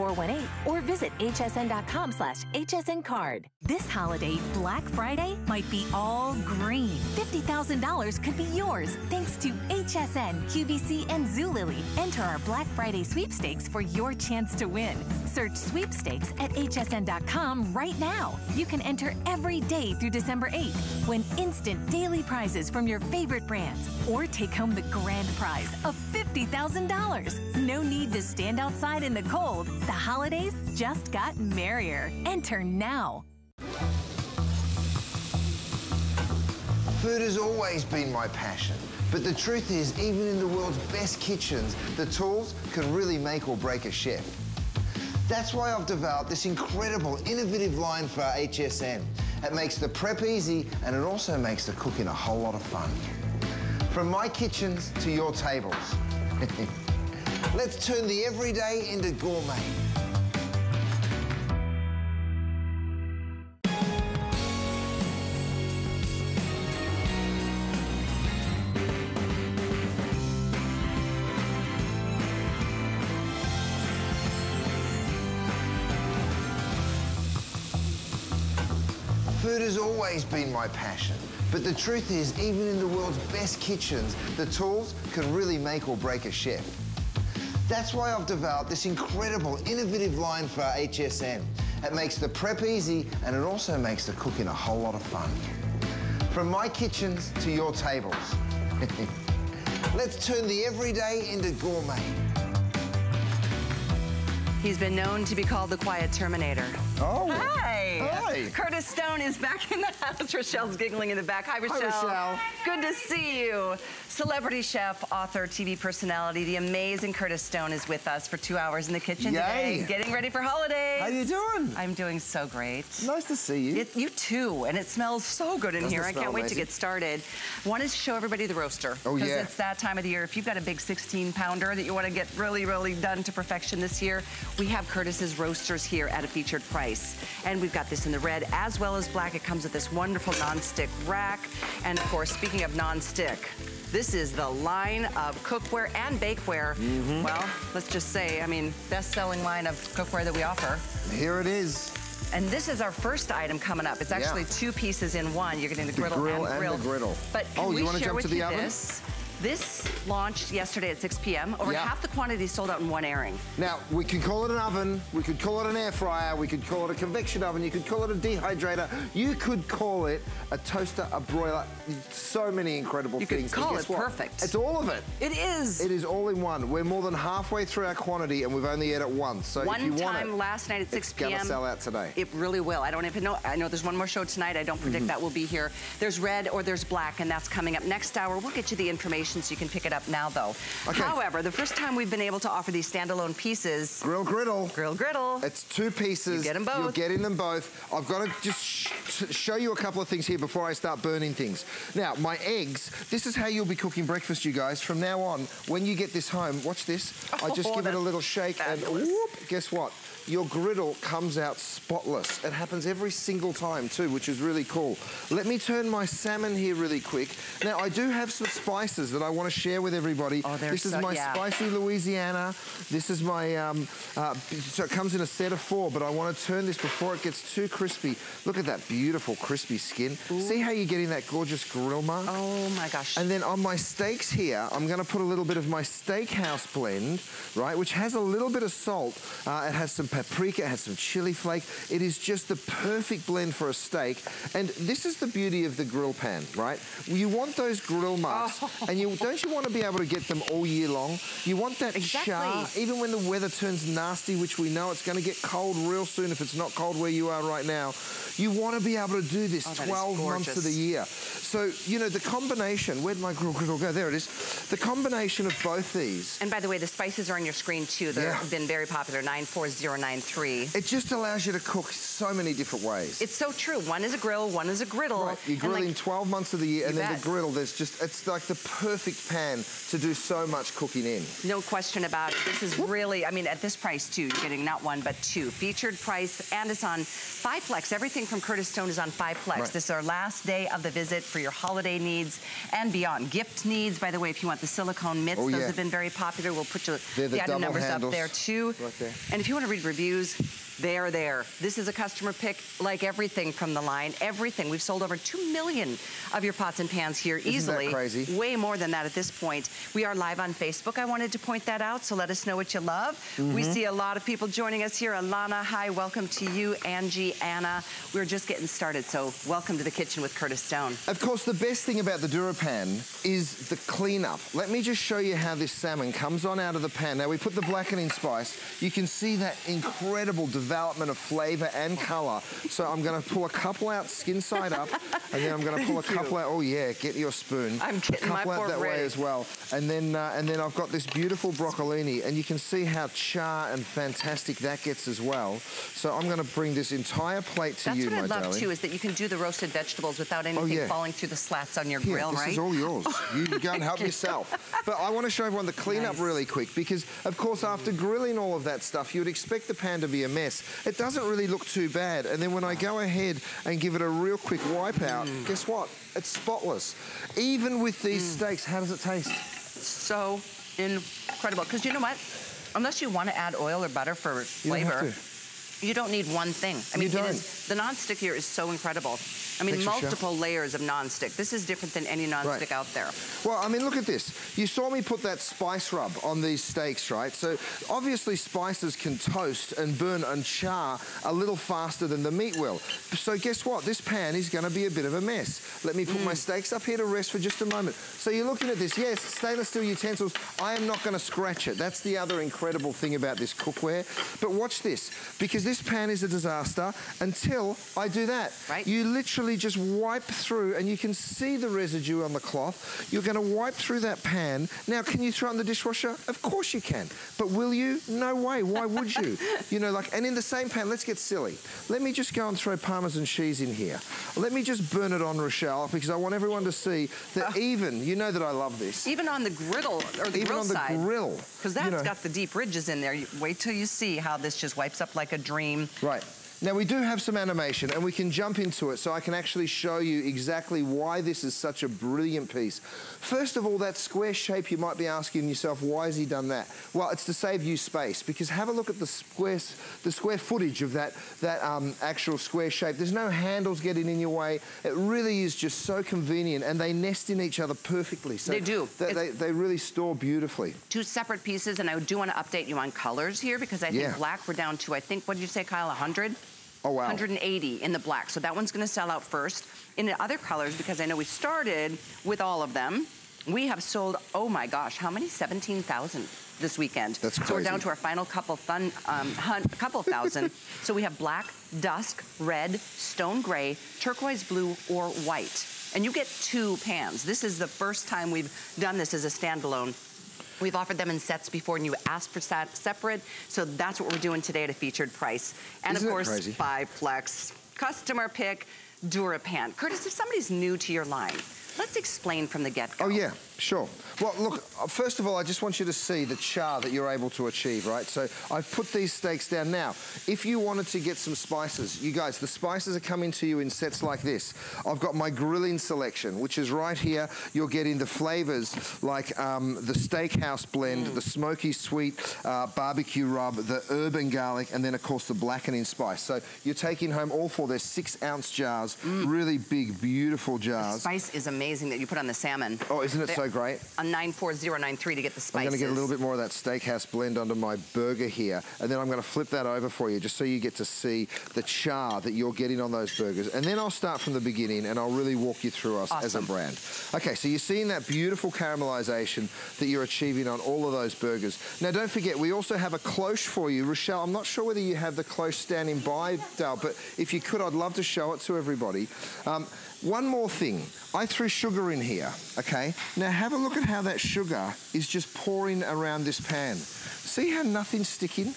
5418 or visit hsn.com slash hsncard. This holiday, Black Friday might be all green. $50,000 could be yours thanks to HSN, QVC, and Zulily. Enter our Black Friday sweepstakes for your chance to win. Search sweepstakes at hsn.com right now. You can enter every day through December 8th. Win instant daily prizes from your favorite brands or take home the grand prize of $50,000. No need to stand outside in the cold. The holidays just got merrier. Enter now. Food has always been my passion. But the truth is, even in the world's best kitchens, the tools can really make or break a chef. That's why I've developed this incredible, innovative line for HSN. It makes the prep easy, and it also makes the cooking a whole lot of fun. From my kitchens to your tables. Let's turn the everyday into gourmet. Has always been my passion. But the truth is, even in the world's best kitchens, the tools can really make or break a chef. That's why I've developed this incredible, innovative line for HSN. It makes the prep easy, and it also makes the cooking a whole lot of fun. From my kitchens to your tables. Let's turn the everyday into gourmet. He's been known to be called the quiet Terminator. Oh. Hi. Hi. Curtis Stone is back in the house. Rochelle's giggling in the back. Hi, Rochelle. Rochelle. Good to see you. Celebrity chef, author, TV personality, the amazing Curtis Stone is with us for two hours in the kitchen Yay. today, getting ready for holidays. How are you doing? I'm doing so great. Nice to see you. It, you too, and it smells so good in Doesn't here. I can't wait to get started. Want to show everybody the roaster. Oh, Because yeah. it's that time of the year. If you've got a big 16 pounder that you want to get really, really done to perfection this year, we have Curtis's roasters here at a featured price. And we've got this in the red as well as black. It comes with this wonderful non-stick rack. And of course, speaking of non-stick, this is the line of cookware and bakeware. Mm-hmm. Well, let's just say, I mean, best-selling line of cookware that we offer. Here it is. And this is our first item coming up. It's actually Yeah. two pieces in one. You're getting the The griddle, grill and and grill. the griddle. But can Oh, you we wanna share jump with to the you oven? this? This launched yesterday at 6 p.m. Over Yeah. half the quantity sold out in one airing. Now, we can call it an oven, we could call it an air fryer, we could call it a convection oven, you could call it a dehydrator, you could call it a toaster, a broiler, so many incredible You could things. And call it what? perfect. It's all of it. It is. It is all in one. We're more than halfway through our quantity and we've only had it once. So if one you want time it, last night at 6 p.m. it's gonna sell out today. It really will. I don't even know. I know there's one more show tonight. I don't predict mm-hmm. that will be here. There's red or there's black, and that's coming up next hour. We'll get you the information so you can pick it up now, though. Okay. However, the first time we've been able to offer these standalone pieces, Grill griddle. grill griddle. It's two pieces. You get them both. You're getting them both. I've got to just sh sh- show you a couple of things here before I start burning things. Now, my eggs, this is how you'll be cooking breakfast, you guys. From now on, when you get this home, watch this. I just Oh, give it a little shake and whoop, guess what? Your griddle comes out spotless. It happens every single time too, which is really cool. Let me turn my salmon here really quick. Now, I do have some spices that I want to share with everybody. Oh, they're this is so- my yeah. spicy Louisiana. This is my, um, uh, so it comes in a set of four, but I want to turn this before it gets too crispy. Look at that beautiful crispy skin. See how you're getting that gorgeous grill mark? Oh my gosh. And then on my steaks here, I'm gonna put a little bit of my steakhouse blend, right, which has a little bit of salt. Uh, it has some paprika, it has some chili flake. It is just the perfect blend for a steak. And this is the beauty of the grill pan, right? You want those grill marks, Oh. and you don't you want to be able to get them all year long? You want that Exactly. char, even when the weather turns nasty, which we know it's gonna get cold real soon if it's not cold where you are right now. You want to be able to do this Oh, 12 months of the year. So, you know, the combination, where'd my grill griddle go? There it is. The combination of both these, And by the way, the spices are on your screen too. They've Yeah. been very popular, 94093. it just allows you to cook so many different ways. It's so true. One is a grill, one is a griddle. Right, you're grilling like, 12 months of the year, and then bet. the griddle, there's just, it's like the perfect pan to do so much cooking in. No question about it. This is really, I mean, at this price too, you're getting not one, but two. Featured price, and it's on Five Flex. Everything from Curtis Stone is on Five Flex. Right. This is our last day of the visit for your holiday needs and beyond. Gift needs, by the way, if you want the silicone mitts, Oh, those yeah. have been very popular. We'll put you, They're the item numbers handles up there too. right there. And if you want to read reviews, they are there. This is a customer pick like everything from the line. Everything. We've sold over 2 million of your pots and pans here Isn't easily. That crazy? Way more than that at this point. We are live on Facebook. I wanted to point that out, so let us know what you love. Mm -hmm. We mm-hmm. see a lot of people joining us here. Alana, hi, welcome to you. Angie, Anna. We're just getting started, so welcome to the kitchen with Curtis Stone. Of course, the best thing about the DuraPan is the cleanup. Let me just show you how this salmon comes on out of the pan. Now, we put the blackening spice. You can see that incredible development of flavor and color. So I'm gonna pull a couple out skin side up, and then I'm gonna pull a couple out, oh yeah, get your spoon. I'm getting couple my out that ready. way as well. And then, uh, and then I've got this beautiful broccolini, and you can see how char and fantastic that gets as well. So I'm gonna bring this entire plate to That's you, my darling. That's what I love darling. too, is that you can do the roasted vegetables without anything oh, yeah. falling through the slats on your Here, grill, this right? this is all yours. you go and help yourself. But I wanna show everyone the cleanup nice. really quick, because of course, after grilling all of that stuff, you would expect the pan to be a mess. It doesn't really look too bad. And then when I go ahead and give it a real quick wipe out, mm. guess what? It's spotless. Even with these mm. steaks, how does it taste? So incredible. Because you know what? Unless you want to add oil or butter for flavor, you don't need one thing. I mean, the non-stick here is so incredible. I mean, multiple layers of non-stick. This is different than any non-stick right. out there. Well, I mean, look at this. You saw me put that spice rub on these steaks, right? So obviously spices can toast and burn and char a little faster than the meat will. So guess what? This pan is going to be a bit of a mess. Let me put mm. my steaks up here to rest for just a moment. So you're looking at this. Yes, stainless steel utensils. I am not going to scratch it. That's the other incredible thing about this cookware. But watch this, because this pan is a disaster until I do that. Right. You literally just wipe through and you can see the residue on the cloth. You're going to wipe through that pan. Now, can you throw it in the dishwasher? Of course you can. But will you? No way. Why would you? you know, like, and in the same pan, let's get silly. Let me just go and throw Parmesan cheese in here. Let me just burn it on Rochelle because I want everyone to see that even, you know that I love this. Even on the griddle or the even grill on the side. grill. Because that's you know. got the deep ridges in there. Wait till you see how this just wipes up like a dream. Right. Now we do have some animation and we can jump into it so I can actually show you exactly why this is such a brilliant piece. First of all, that square shape, you might be asking yourself, why has he done that? Well, it's to save you space because have a look at the square, the square footage of that, that um, actual square shape. There's no handles getting in your way. It really is just so convenient and they nest in each other perfectly. So they do. They, they, they, really store beautifully. Two separate pieces and I do want to update you on colors here because I think yeah. black we're down to, I think, what did you say, Kyle, 100? Oh, wow. 180 in the black. So that one's gonna sell out first. In the other colors, because I know we started with all of them, we have sold, oh my gosh, how many? 17,000 this weekend. That's crazy. So we're down to our final couple fun, um, hunt, couple thousand. so we have black, dusk, red, stone gray, turquoise blue, or white. And you get two pans. This is the first time we've done this as a standalone We've offered them in sets before and you asked for separate. So that's what we're doing today at a featured price. And Isn't of course, five flex. Customer pick, DuraPan. Curtis, if somebody's new to your line, let's explain from the get-go. Oh yeah, Sure. Well, look, uh, first of all, I just want you to see the char that you're able to achieve, right? So I've put these steaks down. Now, if you wanted to get some spices, you guys, the spices are coming to you in sets like this. I've got my grilling selection, which is right here. You're getting the flavors like um, the steakhouse blend, mm. the smoky sweet uh, barbecue rub, the urban garlic, and then, of course, the blackening spice. So you're taking home all four. They're six-ounce jars, mm. really big, beautiful jars. The spice is amazing that you put on the salmon. Oh, isn't it they so great. On 94093 to get the spices. I'm going to get a little bit more of that steakhouse blend onto my burger here. And then I'm going to flip that over for you just so you get to see the char that you're getting on those burgers. And then I'll start from the beginning and I'll really walk you through us awesome. as a brand. Okay, so you're seeing that beautiful caramelization that you're achieving on all of those burgers. Now, don't forget, we also have a cloche for you. Rochelle, I'm not sure whether you have the cloche standing by, Dale, but if you could, I'd love to show it to everybody. Um, one more thing. I threw sugar in here, okay? Now have a look at how that sugar is just pouring around this pan. See how nothing's sticking?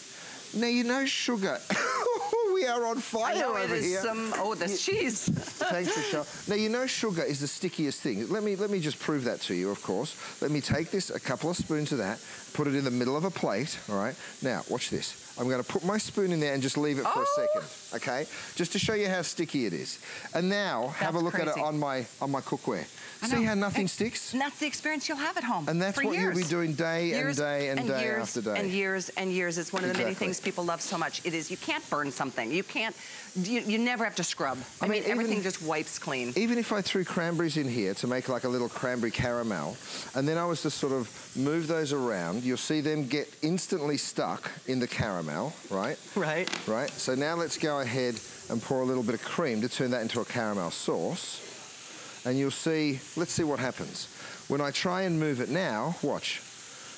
Now you know sugar. we are on fire I know over here. Some, oh, the cheese. Thanks, Michelle. Now you know sugar is the stickiest thing. Let me let me just prove that to you. Of course. Let me take this, a couple of spoons of that, put it in the middle of a plate. All right. Now watch this. I'm gonna put my spoon in there and just leave it for oh. a second, okay? Just to show you how sticky it is. And now, That's have a look crazy. at it on my, on my cookware. See how nothing and, sticks? And that's the experience you'll have at home. And that's for what years. you'll be doing day years and day and, and day years after day. And years and years. It's one of the many things people love so much. It is you can't burn something. You can't. You, you never have to scrub. I, I mean, mean, everything just wipes clean. Even if I threw cranberries in here to make like a little cranberry caramel, and then I was to sort of move those around, you'll see them get instantly stuck in the caramel, right? Right. Right, so now let's go ahead and pour a little bit of cream to turn that into a caramel sauce. And you'll see, let's see what happens. When I try and move it now, watch.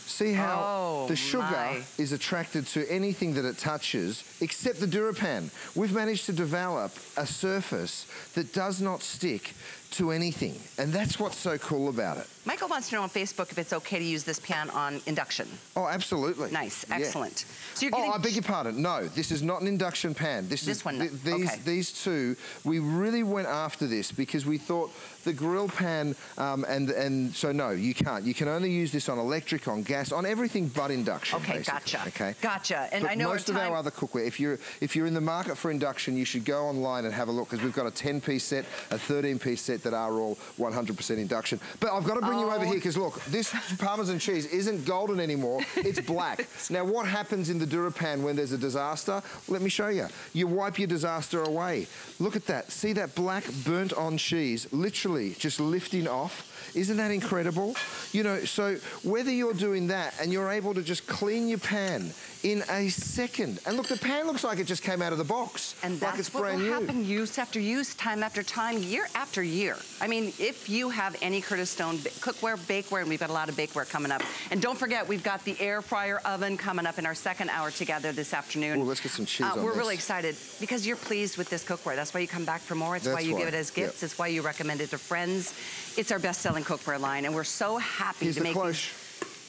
See how Oh, the sugar my. is attracted to anything that it touches except the Durapan. We've managed to develop a surface that does not stick to anything. And that's what's so cool about it. Michael wants to know on Facebook if it's okay to use this pan on induction. Oh, absolutely. Nice, Yeah. excellent. So you're getting... Oh, I beg your pardon. No, this is not an induction pan. This, This is one, th- these Okay. these two. We really went after this because we thought the grill pan um, and and so no, you can't. You can only use this on electric, on gas, on everything but induction. Okay, basically, gotcha. Okay, Gotcha. And But I know most our of our other cookware. If you're if you're in the market for induction, you should go online and have a look because we've got a 10-piece set, a 13-piece set that are all 100% induction. But I've got to bring you over Oh. here because look, this Parmesan cheese isn't golden anymore. It's black. now, what happens in the Durapan when there's a disaster? Let me show you. You wipe your disaster away. Look at that. See that black burnt on cheese literally just lifting off? Isn't that incredible? You know, so whether you're doing that and you're able to just clean your pan in a second. And look, the pan looks like it just came out of the box. And like that's it's what brand will new. happen use after use, time after time, year after year. I mean, if you have any Curtis Stone cookware, bakeware, and we've got a lot of bakeware coming up. And don't forget, we've got the air fryer oven coming up in our second hour together this afternoon. Ooh, let's get some cheese Uh, We're this. really excited because you're pleased with this cookware. That's why you come back for more. It's why you why, give it as gifts. yep. It's why you recommend it to friends. It's our best-selling cookware line, and we're so happy Here's to make cloche.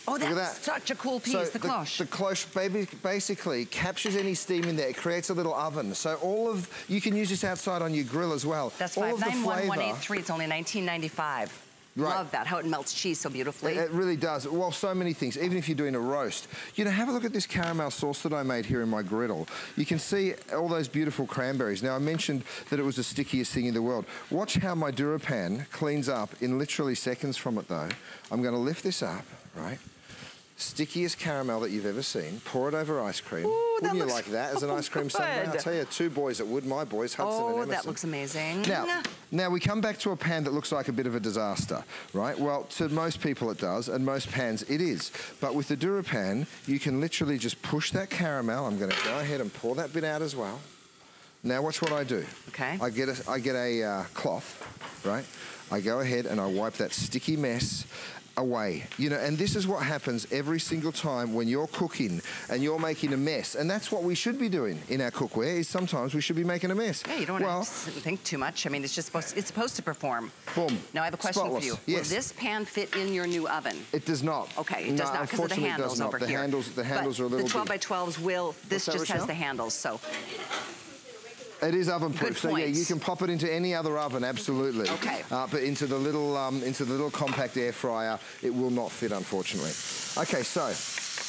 Oh, that's that. such a cool piece, So the cloche. The cloche baby basically captures any steam in there. It creates a little oven. So all of, you can use this outside on your grill as well. That's all of the flavor. 591183. It's only 1995. Right. Love that, how it melts cheese so beautifully. It, it really does. Well, so many things, even if you're doing a roast. You know, have a look at this caramel sauce that I made here in my griddle. You can see all those beautiful cranberries. Now, I mentioned that it was the stickiest thing in the world. Watch how my Durapan cleans up in literally seconds from it, though. I'm going to lift this up, right? Stickiest caramel that you've ever seen. Pour it over ice cream. Ooh, Wouldn't you like that as an ice cream sundae? I'll tell you, two boys that would, my boys, Hudson and oh, Emerson. that looks amazing. Now, now we come back to a pan that looks like a bit of a disaster, right? Well, to most people it does, and most pans it is. But with the Durapan, you can literally just push that caramel. I'm going to go ahead and pour that bit out as well. Now watch what I do. Okay. I get a, I get a uh, cloth, right? I go ahead and I wipe that sticky mess away. You know, and this is what happens every single time when you're cooking and you're making a mess. And that's what we should be doing in our cookware is sometimes we should be making a mess. Yeah, you don't well, want to think too much. I mean, it's just supposed to, it's supposed to perform. Boom. Now, I have a question Spotless. for you. Yes. Will this pan fit in your new oven? It does not. Okay, it no, does not because of the handles over the here. Handles, the handles but are a little The 12 big. by 12s will, this just has the handles, so. It is oven proof, so yeah, you can pop it into any other oven, absolutely. Okay. Uh, but into the little um, into the little compact air fryer, it will not fit, unfortunately. Okay, so.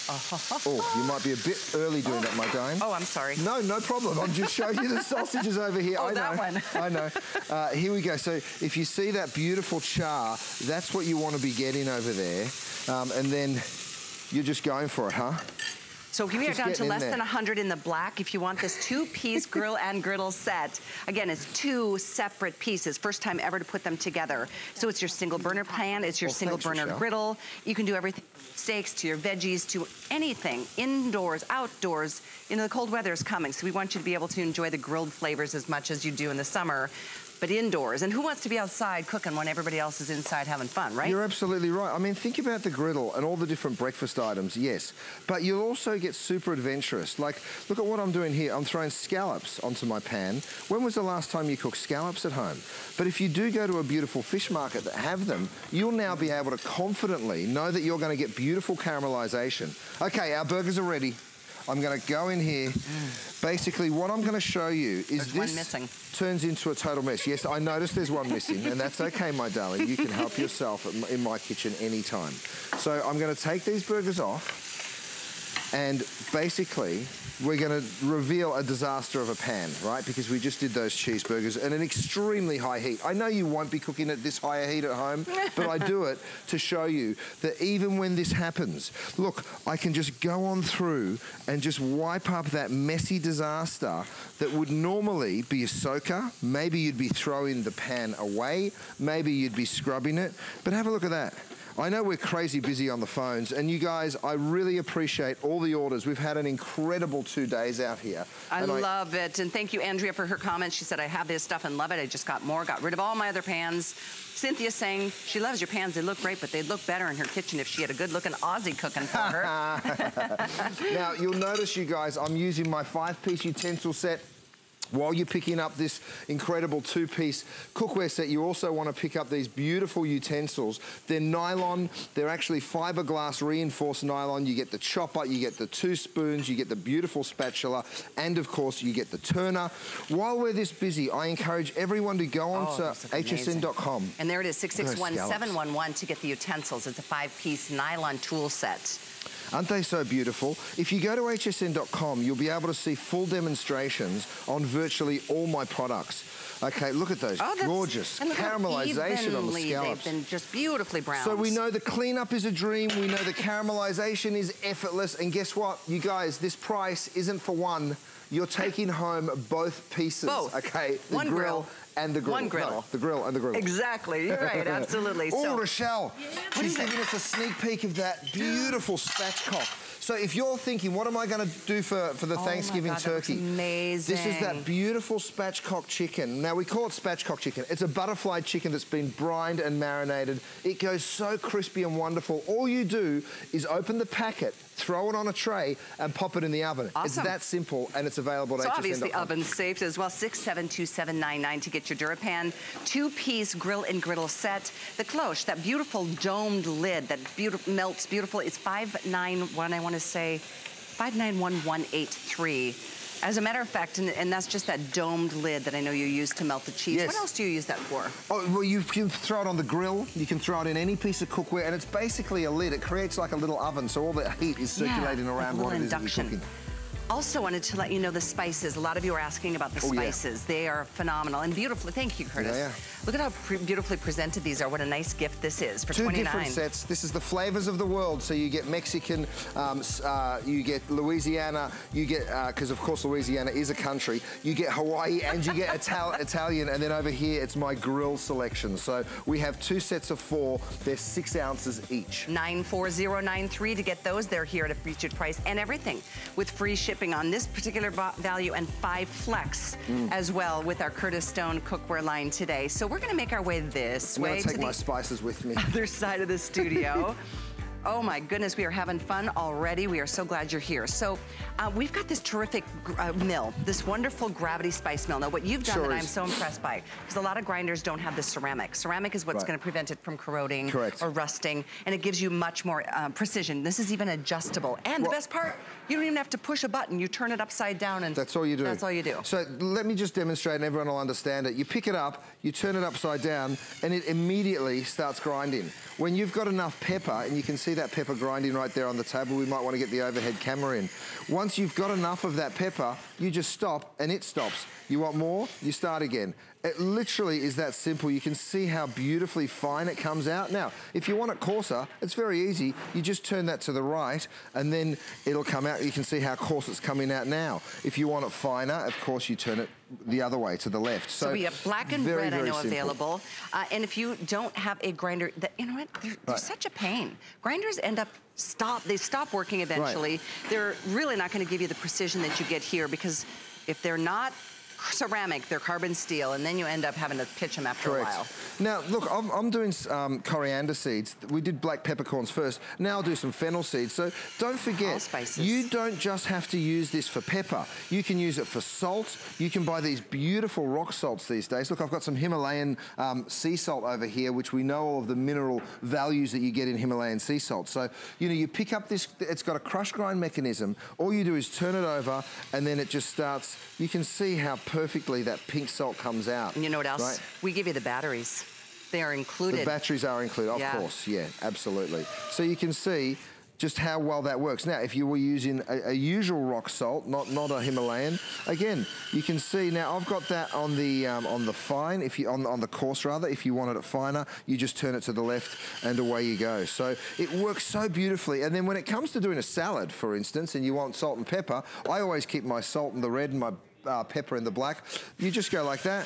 Oh, you might be a bit early doing that, my dame. Oh, I'm sorry. No, no problem. I'm just showing you the sausages over here. Oh, I know. that one. I know. Uh, here we go. So if you see that beautiful char, that's what you want to be getting over there. Um, and then you're just going for it, huh? So we are down to less than 100 in the black. If you want this two-piece grill and griddle set, again, it's two separate pieces. First time ever to put them together. So it's your single burner pan, it's your Well, single thanks, burner Rochelle. griddle. You can do everything, steaks to your veggies to anything, indoors, outdoors. You know, the cold weather is coming, so we want you to be able to enjoy the grilled flavors as much as you do in the summer, but indoors. And who wants to be outside cooking when everybody else is inside having fun, right? You're absolutely right. I mean, think about the griddle and all the different breakfast items, yes. But you'll also get super adventurous. Like, look at what I'm doing here. I'm throwing scallops onto my pan. When was the last time you cooked scallops at home? But if you do go to a beautiful fish market that have them, you'll now be able to confidently know that you're going to get beautiful caramelization. Okay, our burgers are ready. I'm going to go in here. Basically, what I'm going to show you is There's this turns into a total mess. Yes, I noticed there's one missing, and that's okay, my darling. You can help yourself in my kitchen anytime. So I'm going to take these burgers off. And basically, we're gonna reveal a disaster of a pan, right? Because we just did those cheeseburgers at an extremely high heat. I know you won't be cooking at this higher heat at home, but I do it to show you that even when this happens, look, I can just go on through and just wipe up that messy disaster that would normally be a soaker. Maybe you'd be throwing the pan away. Maybe you'd be scrubbing it. But have a look at that. I know we're crazy busy on the phones, and you guys, I really appreciate all the orders. We've had an incredible two days out here. I love I it, and thank you, Andrea, for her comments. She said, I have this stuff and love it. I just got more, got rid of all my other pans. Cynthia saying she loves your pans. They look great, but they'd look better in her kitchen if she had a good-looking Aussie cooking for her. now, you'll notice, you guys, I'm using my five-piece utensil set while you're picking up this incredible two-piece cookware set, you also want to pick up these beautiful utensils. They're nylon. They're actually fiberglass reinforced nylon. You get the chopper, you get the two spoons, you get the beautiful spatula, and of course, you get the turner. While we're this busy, I encourage everyone to go on oh, to hsn.com. And there it is, 661-711 to get the utensils. It's a five-piece nylon tool set. Aren't they so beautiful? If you go to hsn.com, you'll be able to see full demonstrations on virtually all my products. Okay, look at those. Oh, gorgeous. Caramelization on the scallops. They've been just beautifully browned. So we know the cleanup is a dream. We know the caramelization is effortless. And guess what, you guys, this price isn't for one. You're taking home both pieces. Both. Okay, the one grill, grill and the grill. One grill. No, the grill and the grill. Exactly, you're right, absolutely. oh, so, Rochelle, she's giving us a sneak peek of that beautiful spatchcock. So if you're thinking, what am I going to do for, for the oh Thanksgiving God, turkey? amazing. This is that beautiful spatchcock chicken. Now, we call it spatchcock chicken. It's a butterfly chicken that's been brined and marinated. It goes so crispy and wonderful. All you do is open the packet, throw it on a tray, and pop it in the oven. Awesome. It's that simple, and it's available at So obviously, oven's safe as well. 672799 to get your DuraPan two-piece grill and griddle set. The cloche, that beautiful domed lid that melts beautiful, is 591, I want to say, 591183. As a matter of fact, and, and, that's just that domed lid that I know you use to melt the cheese. Yes. What else do you use that for? Oh, well, you can throw it on the grill. You can throw it in any piece of cookware, and it's basically a lid. It creates like a little oven, so all the heat is circulating yeah, around what it is you're cooking. Also wanted to let you know the spices. A lot of you are asking about the oh, spices. Yeah. They are phenomenal and beautiful. Thank you, Curtis. Yeah, yeah. Look at how beautifully presented these are. What a nice gift this is for Two 29 different sets. This is the flavors of the world. So you get Mexican, um, uh, you get Louisiana, you get, because uh, of course Louisiana is a country, you get Hawaii and you get Ital Italian. And then over here, it's my grill selection. So we have two sets of four. They're six ounces each. 94093 to get those. They're here at a featured price and everything with free shipping on this particular value and five flex mm. as well with our Curtis Stone cookware line today. So we're gonna make our way this I'm way to take my spices with me. Other side of the studio. Oh my goodness, we are having fun already. We are so glad you're here. So uh, we've got this terrific uh, mill, this wonderful gravity spice mill. Now what you've done sure that is. I'm so impressed by, because a lot of grinders don't have the ceramic. Ceramic is what's right. gonna prevent it from corroding Correct. or rusting, and it gives you much more uh, precision. This is even adjustable. And well, the best part, you don't even have to push a button. You turn it upside down and that's all you do. That's all you do. So let me just demonstrate and everyone will understand it. You pick it up, you turn it upside down, and it immediately starts grinding. When you've got enough pepper, and you can see that pepper grinding right there on the table, we might want to get the overhead camera in. Once you've got enough of that pepper, you just stop and it stops. You want more? You start again. It literally is that simple. You can see how beautifully fine it comes out. Now, if you want it coarser, it's very easy. You just turn that to the right and then it'll come out. You can see how coarse it's coming out now. If you want it finer, of course, you turn it the other way to the left. So, so we have black and very, red, very I know, simple. available. Uh, and if you don't have a grinder, that, you know what? They're, they're right. such a pain. Grinders end up stop. They stop working eventually. Right. They're really not going to give you the precision that you get here because if they're not ceramic, they're carbon steel, and then you end up having to pitch them after Correct. a while. Now, look, I'm, I'm doing um, coriander seeds. We did black peppercorns first. Now I'll do some fennel seeds. So don't forget, you don't just have to use this for pepper. You can use it for salt. You can buy these beautiful rock salts these days. Look, I've got some Himalayan um, sea salt over here, which we know all of the mineral values that you get in Himalayan sea salt. So, you know, you pick up this, it's got a crush grind mechanism. All you do is turn it over, and then it just starts, you can see how perfectly that pink salt comes out. And you know what else? Right? We give you the batteries. They are included. The batteries are included, of yeah. course, yeah, absolutely. So you can see just how well that works. Now, if you were using a, a, usual rock salt, not not a Himalayan, again, you can see now I've got that on the um, on the fine. If you on on the coarse rather, if you wanted it finer, you just turn it to the left and away you go. So it works so beautifully. And then when it comes to doing a salad, for instance, and you want salt and pepper, I always keep my salt in the red and my uh, pepper in the black. You just go like that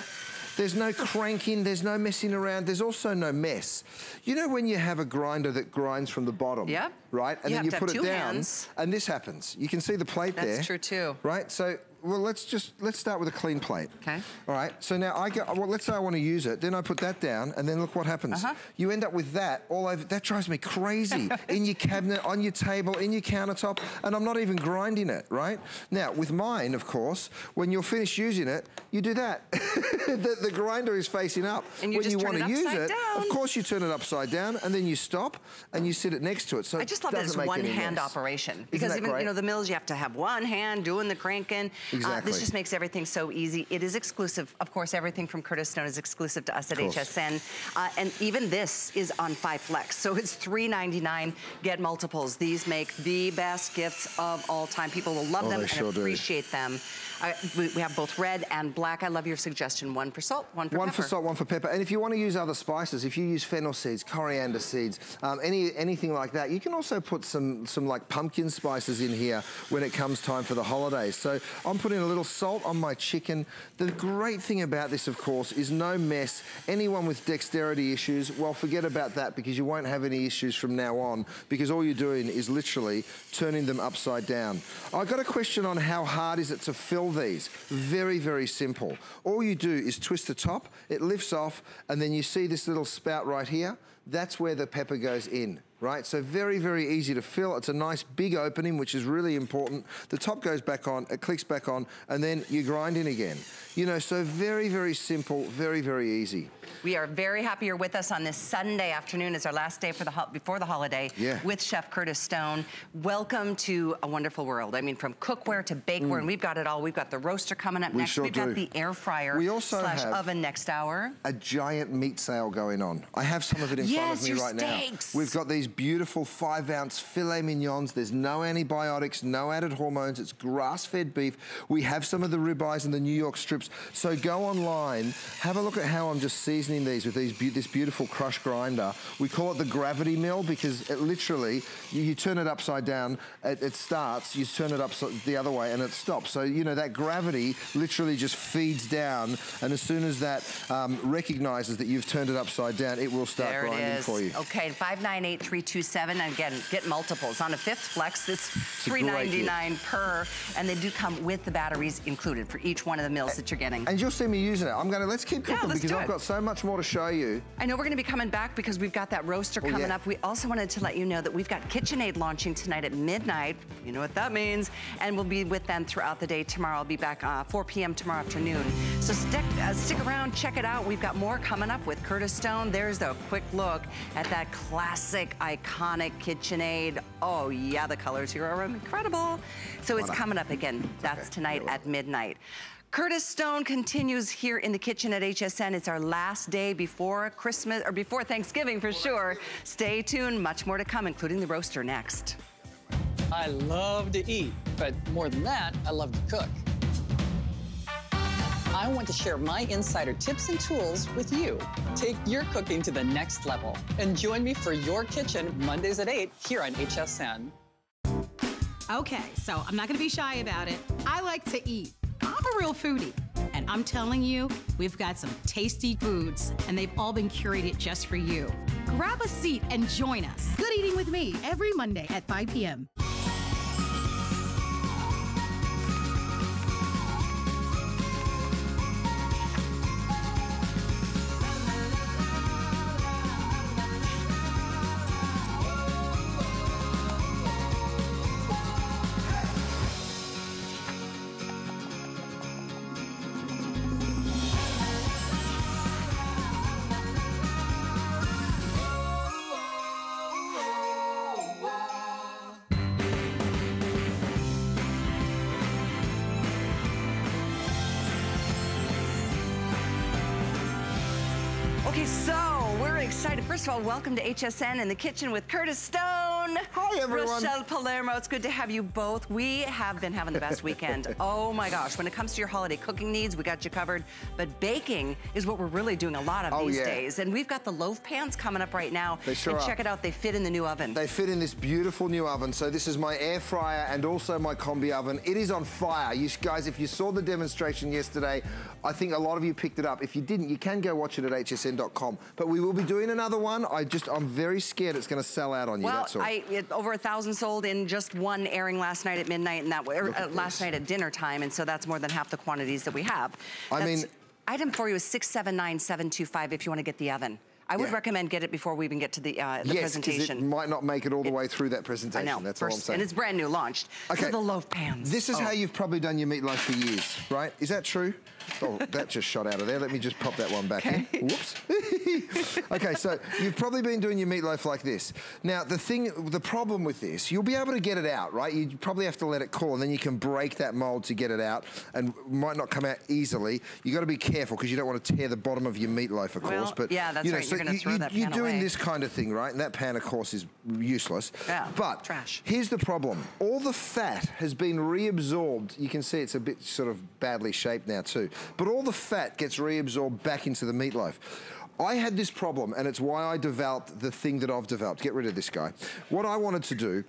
there's no cranking, there's no messing around, there's also no mess. You know when you have a grinder that grinds from the bottom? Yep. Right? And you then you put it down, hands. and this happens. You can see the plate That's there. That's true too. Right? So well, let's just, let's start with a clean plate. Okay. All right, so now I go, well, let's say I want to use it, then I put that down, and then look what happens. Uh -huh. You end up with that all over, that drives me crazy. in your cabinet, on your table, in your countertop, and I'm not even grinding it, right? Now, with mine, of course, when you're finished using it, you do that. the, the, grinder is facing up. And you when you want to use it, down. of course you turn it upside down, and then you stop, and you sit it next to it. So I just love that it's one hand mess. operation. Because even, you know, the mills, you have to have one hand doing the cranking. Exactly. Uh, this just makes everything so easy. It is exclusive. Of course, everything from Curtis Stone is exclusive to us at HSN. Uh, and even this is on 5 Flex. So it's $3.99. Get multiples. These make the best gifts of all time. People will love oh, them and sure appreciate do. them. Uh, we, we, have both red and black. I love your suggestion. One for salt, one for one pepper. One for salt, one for pepper. And if you want to use other spices, if you use fennel seeds, coriander seeds, um, any anything like that, you can also put some, some like pumpkin spices in here when it comes time for the holidays. So I'm putting a little salt on my chicken. The great thing about this, of course, is no mess. Anyone with dexterity issues, well, forget about that because you won't have any issues from now on because all you're doing is literally turning them upside down. I got a question on how hard is it to fill these. Very, very simple. All you do is twist the top, it lifts off, and then you see this little spout right here. That's where the pepper goes in right? So very, very easy to fill. It's a nice big opening, which is really important. The top goes back on, it clicks back on, and then you grind in again. You know, so very, very simple, very, very easy. We are very happy you're with us on this Sunday afternoon. It's our last day for the before the holiday yeah. with Chef Curtis Stone. Welcome to a wonderful world. I mean, from cookware to bakeware, mm. and we've got it all. We've got the roaster coming up we next. Sure we've do. got the air fryer we also slash have oven next hour. A giant meat sale going on. I have some of it in yes, front of me right steaks. now. We've got these beautiful five ounce filet mignons. There's no antibiotics, no added hormones. It's grass-fed beef. We have some of the ribeyes and the New York strips. So go online, have a look at how I'm just seasoning these with these be this beautiful crush grinder. We call it the gravity mill because it literally, you, you turn it upside down, it, it, starts, you turn it up the other way and it stops. So, you know, that gravity literally just feeds down and as soon as that um, recognizes that you've turned it upside down, it will start there grinding for you. Okay, 598327, again, get multiples. On a fifth flex, it's $3.99 per, and they do come with the batteries included for each one of the mills that you're getting. And you'll see me using it. I'm gonna, let's keep cooking yeah, because I've got so much more to show you. I know we're gonna be coming back because we've got that roaster oh, coming yeah. up. We also wanted to let you know that we've got KitchenAid launching tonight at midnight. You know what that means. And we'll be with them throughout the day tomorrow. I'll be back uh, 4 p.m. tomorrow afternoon. So stick, uh, stick around, check it out. We've got more coming up with Curtis Stone. There's a quick look at that classic, iconic KitchenAid. Oh yeah, the colors here are incredible. So it's coming up again. That's okay. tonight at midnight. Curtis Stone continues here in the kitchen at HSN. It's our last day before Christmas, or before Thanksgiving for sure. Stay tuned, much more to come, including the roaster next. I love to eat, but more than that, I love to cook. I want to share my insider tips and tools with you. Take your cooking to the next level and join me for Your Kitchen Mondays at 8 here on HSN. Okay, so I'm not gonna be shy about it. I like to eat. I'm a real foodie. And I'm telling you, we've got some tasty foods, and they've all been curated just for you. Grab a seat and join us. Good eating with me every Monday at 5 p.m. so we're excited. First of all, welcome to HSN in the kitchen with Curtis Stone. Simone. Hi, everyone. Rochelle Palermo, it's good to have you both. We have been having the best weekend. oh my gosh, when it comes to your holiday cooking needs, we got you covered. But baking is what we're really doing a lot of Oh, these yeah. days. And we've got the loaf pans coming up right now. They sure and are. check it out, they fit in the new oven. They fit in this beautiful new oven. So this is my air fryer and also my combi oven. It is on fire. You guys, if you saw the demonstration yesterday, I think a lot of you picked it up. If you didn't, you can go watch it at hsn.com. But we will be doing another one. I just, I'm very scared it's going to sell out on you. Well, That's all. I, over a thousand sold in just one airing last night at midnight, and that or, uh, last night at dinner time, and so that's more than half the quantities that we have. I That's- mean- item for you is six seven nine seven two five if you want to get the oven. I would Yeah. recommend get it before we even get to the, uh, the yes, presentation. it might not make it all the It- way through that I presentation. know. That's all I'm First- saying. And it's brand new, launched. Okay. So the loaf pans. This is Oh. how you've probably done your meatloaf for years, right? Is that true? Oh, that just shot out of there. Let me just pop that one back in. Whoops. okay, so you've probably been doing your meatloaf like this. Now, the thing, the problem with this, you'll be able to get it out, right? You probably have to let it cool, and then you can break that mold to get it out, and might not come out easily. You've got to be careful because you don't want to tear the bottom of your meatloaf, of Well, course. But yeah, that's you know, right. so You're gonna you, throw you- that You're doing away. this kind of thing, right? And that pan, of course, is useless. Yeah, But trash. Here's the problem. All the fat has been reabsorbed. You can see it's a bit sort of badly shaped now too. But all the fat gets reabsorbed back into the meatloaf. I had this problem, and it's why I developed the thing that I've developed. Get rid of this guy. What I wanted to do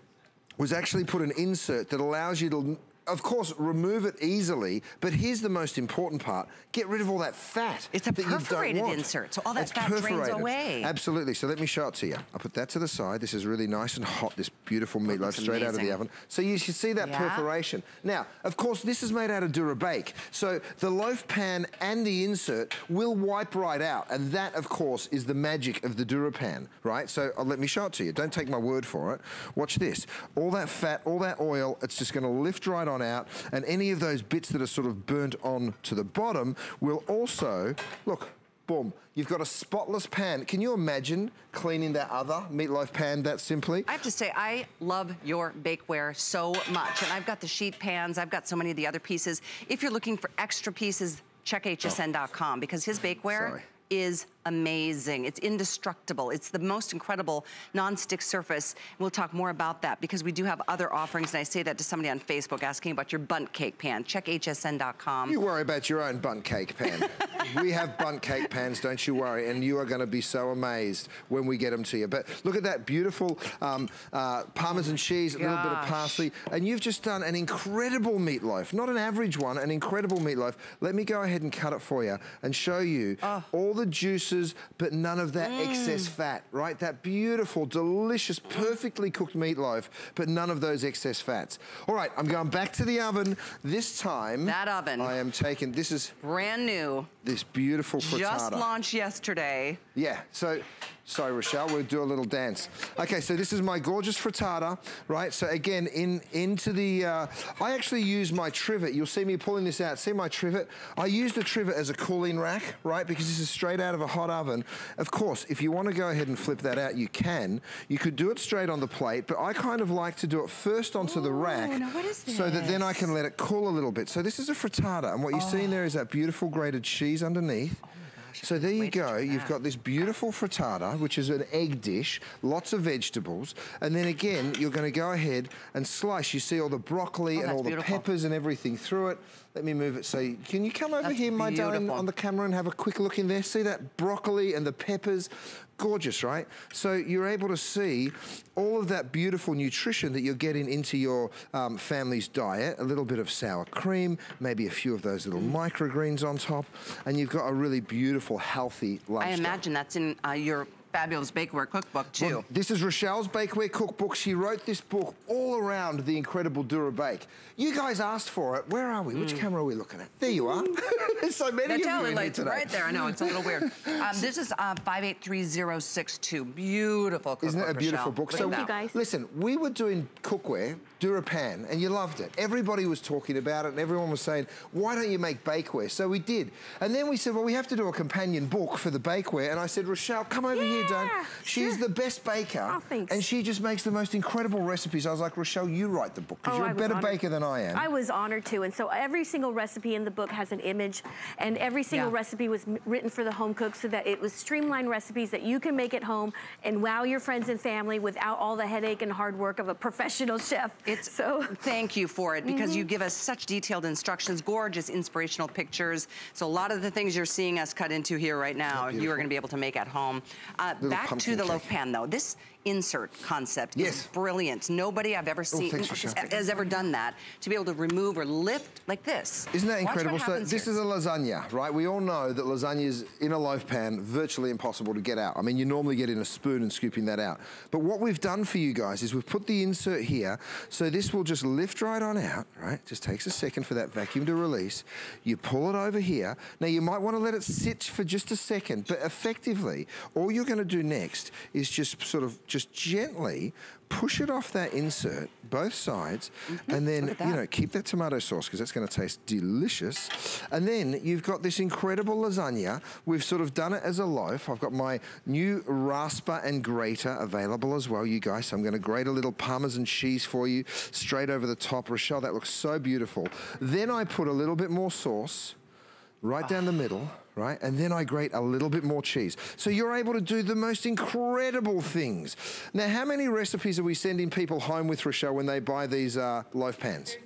was actually put an insert that allows you to, of course, remove it easily. But here's the most important part: get rid of all that fat. It's a that you don't perforated insert, so all that It's fat drains away. Absolutely. So let me show it to you. I'll put that to the side. This is really nice and hot. This beautiful meatloaf looks straight out of the oven. So you should see that Yeah. perforation. Now, of course, this is made out of Durabake. So the loaf pan and the insert will wipe right out. And that, of course, is the magic of the Durapan, right? So uh, let me show it to you. Don't take my word for it. Watch this. All that fat, all that oil, it's just going to lift right on out. And any of those bits that are sort of burnt on to the bottom will also, look, boom. You've got a spotless pan. Can you imagine cleaning that other meatloaf pan that simply? I have to say, I love your bakeware so much. And I've got the sheet pans, I've got so many of the other pieces. If you're looking for extra pieces, check oh. hsn.com because his bakeware Sorry. is amazing. It's indestructible. It's the most incredible non-stick surface. We'll talk more about that because we do have other offerings. And I say that to somebody on Facebook asking about your Bundt cake pan. Check hsn.com. You worry about your own Bundt cake pan. we have Bundt cake pans, don't you worry, and you are going to be so amazed when we get them to you. But look at that beautiful um, uh, parmesan cheese, a little bit of parsley, and you've just done an incredible meatloaf. Not an average one, an incredible meatloaf. Let me go ahead and cut it for you and show you Oh. all the juices, but none of that Mm. excess fat, right? That beautiful, delicious, perfectly cooked meatloaf, but none of those excess fats. All right, I'm going back to the oven. This time, That oven. I am taking, this is Brand new, this beautiful frittata. just launched yesterday. Yeah, so, sorry, Rochelle, we'll do a little dance. Okay, so this is my gorgeous frittata, right? So again, in into the, uh, I actually use my trivet. You'll see me pulling this out. See my trivet? I use the trivet as a cooling rack, right? Because this is straight out of a hot oven. Of course, if you want to go ahead and flip that out, you can. You could do it straight on the plate, but I kind of like to do it first onto the rack. now what is So that then I can let it cool a little bit. So this is a frittata, and what you're seeing there is that beautiful grated cheese underneath. So there you go. You've got this beautiful frittata, which is an egg dish, lots of vegetables, and then again you're going to go ahead and slice. You see all the broccoli oh, and Oh, that's all the beautiful. peppers and everything through it. Let me move it. So you- can you come over That's here, my darling, on the camera and have a quick look in there? See that broccoli and the peppers? Gorgeous, right? So you're able to see all of that beautiful nutrition that you're getting into your um, family's diet. A little bit of sour cream, maybe a few of those little Mm. microgreens on top, and you've got a really beautiful, healthy lunch. I imagine that's in uh, your fabulous bakeware cookbook too. Well, this is Rochelle's Bakeware Cookbook. She wrote this book all around the incredible Dura Bake. You guys asked for it. Where are we? Which camera are we looking at? There you are. There's so many The of you tally in here lights today. right there. I know it's a little weird. Um, this is uh, 583062. Beautiful cookbook, Isn't it a beautiful Rochelle. book? Look So, at you, guys. listen, we were doing cookware, Durapan, and you loved it. Everybody was talking about it, and everyone was saying, why don't you make bakeware? So we did. And then we said, well, we have to do a companion book for the bakeware. And I said, Rochelle, come over here. you don't. She's the best baker. Oh, thanks. And she just makes the most incredible recipes. I was like, Rochelle, you write the book because Oh, you're I a better honored. baker than I am. I was honored to, and so every single recipe in the book has an image, and every single Yeah. recipe was written for the home cook so that it was streamlined recipes that you can make at home and wow your friends and family without all the headache and hard work of a professional chef. It's so thank you for it because Mm-hmm. you give us such detailed instructions, gorgeous inspirational pictures. So a lot of the things you're seeing us cut into here right now, you are going to be able to make at home. Uh, back to pumpkin the loaf pan though. This insert concept Yes. is brilliant. Nobody I've ever oh, seen thanks, Rochelle. has ever done that to be able to remove or lift like this. Isn't that incredible? So this here. is a lasagna, right? We all know that lasagna is in a loaf pan, virtually impossible to get out. I mean, you normally get in a spoon and scooping that out. But what we've done for you guys is we've put the insert here, so this will just lift right on out, right? Just takes a second for that vacuum to release. You pull it over here. Now, you might want to let it sit for just a second, but effectively, all you're going to do next is just sort of just gently push it off that insert, both sides, and then, Mm-hmm. you know, keep that tomato sauce because that's going to taste delicious. And then you've got this incredible lasagna. We've sort of done it as a loaf. I've got my new rasper and grater available as well, you guys. So I'm going to grate a little parmesan cheese for you straight over the top. Rochelle, that looks so beautiful. Then I put a little bit more sauce right down the middle, right? And then I grate a little bit more cheese. So you're able to do the most incredible things. Now, how many recipes are we sending people home with, Rochelle, when they buy these uh, loaf pans?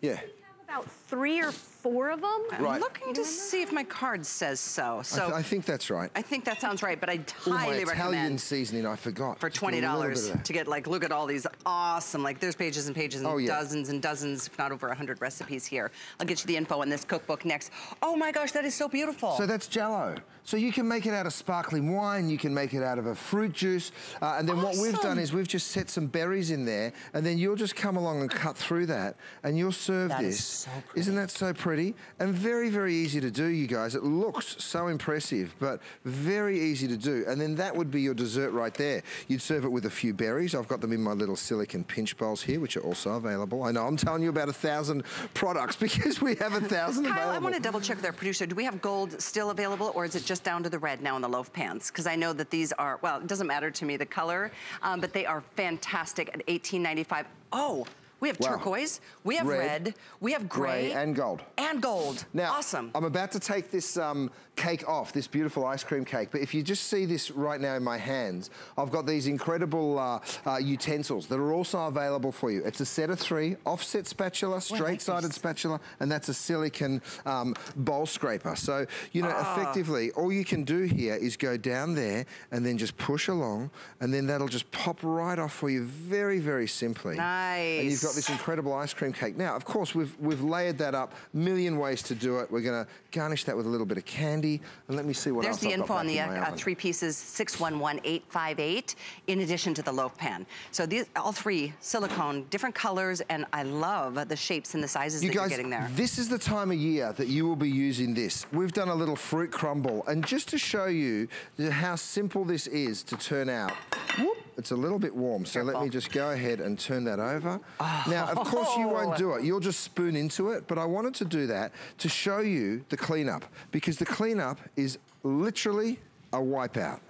Yeah. about three or four of them. I'm Right. looking to see if my card says so. I, So th- I think that's right. I think that sounds right, but I Oh, my highly Italian recommend seasoning, I forgot. for twenty dollars to get like look at all these awesome like there's pages and pages and Oh, yeah. dozens and dozens if not over a hundred recipes here i'll get you the info on this cookbook next oh my gosh that is so beautiful So that's Jello. So you can make it out of sparkling wine, you can make it out of a fruit juice, uh, and then what we've done is we've just set some berries in there, and then you'll just come along and cut through that, and you'll serve That is this. so Isn't that so pretty? And very, very easy to do, you guys. It looks so impressive, but very easy to do. And then that would be your dessert right there. You'd serve it with a few berries. I've got them in my little silicon pinch bowls here, which are also available. I know I'm telling you about a thousand products because we have a thousand Kyle, available. I want to double check with our producer. Do we have gold still available, or is it just down to the red now in the loaf pans? Because I know that these are well, it doesn't matter to me the color, um, but they are fantastic at $18.95. Oh, we have Wow. turquoise, we have Red, red, we have gray, Gray and gold. and gold. Now, awesome. I'm about to take this um, cake off, this beautiful ice cream cake, but if you just see this right now in my hands, I've got these incredible uh, uh, utensils that are also available for you. It's a set of three, offset spatula, straight-sided spatula, and that's a silicon um, bowl scraper. So, you know, Ah. effectively, all you can do here is go down there and then just push along, and then that'll just pop right off for you very, very simply. And you've got Nice. this incredible ice cream cake. Now, of course, we've, we've layered that up, million ways to do it. We're gonna garnish that with a little bit of candy, and let me see what There's else the I've got info on the uh, three pieces, 611858, in addition to the loaf pan. So these, all three silicone, different colors, and I love the shapes and the sizes You that guys, you're getting there. this is the time of year that you will be using this. We've done a little fruit crumble, and just to show you how simple this is to turn out, whoop, it's a little bit warm, so let me just go ahead and turn that over. Now, of course, you won't do it. Oh. You'll just spoon into it, but I wanted to do that to show you the cleanup, because the cleanup is literally a wipeout.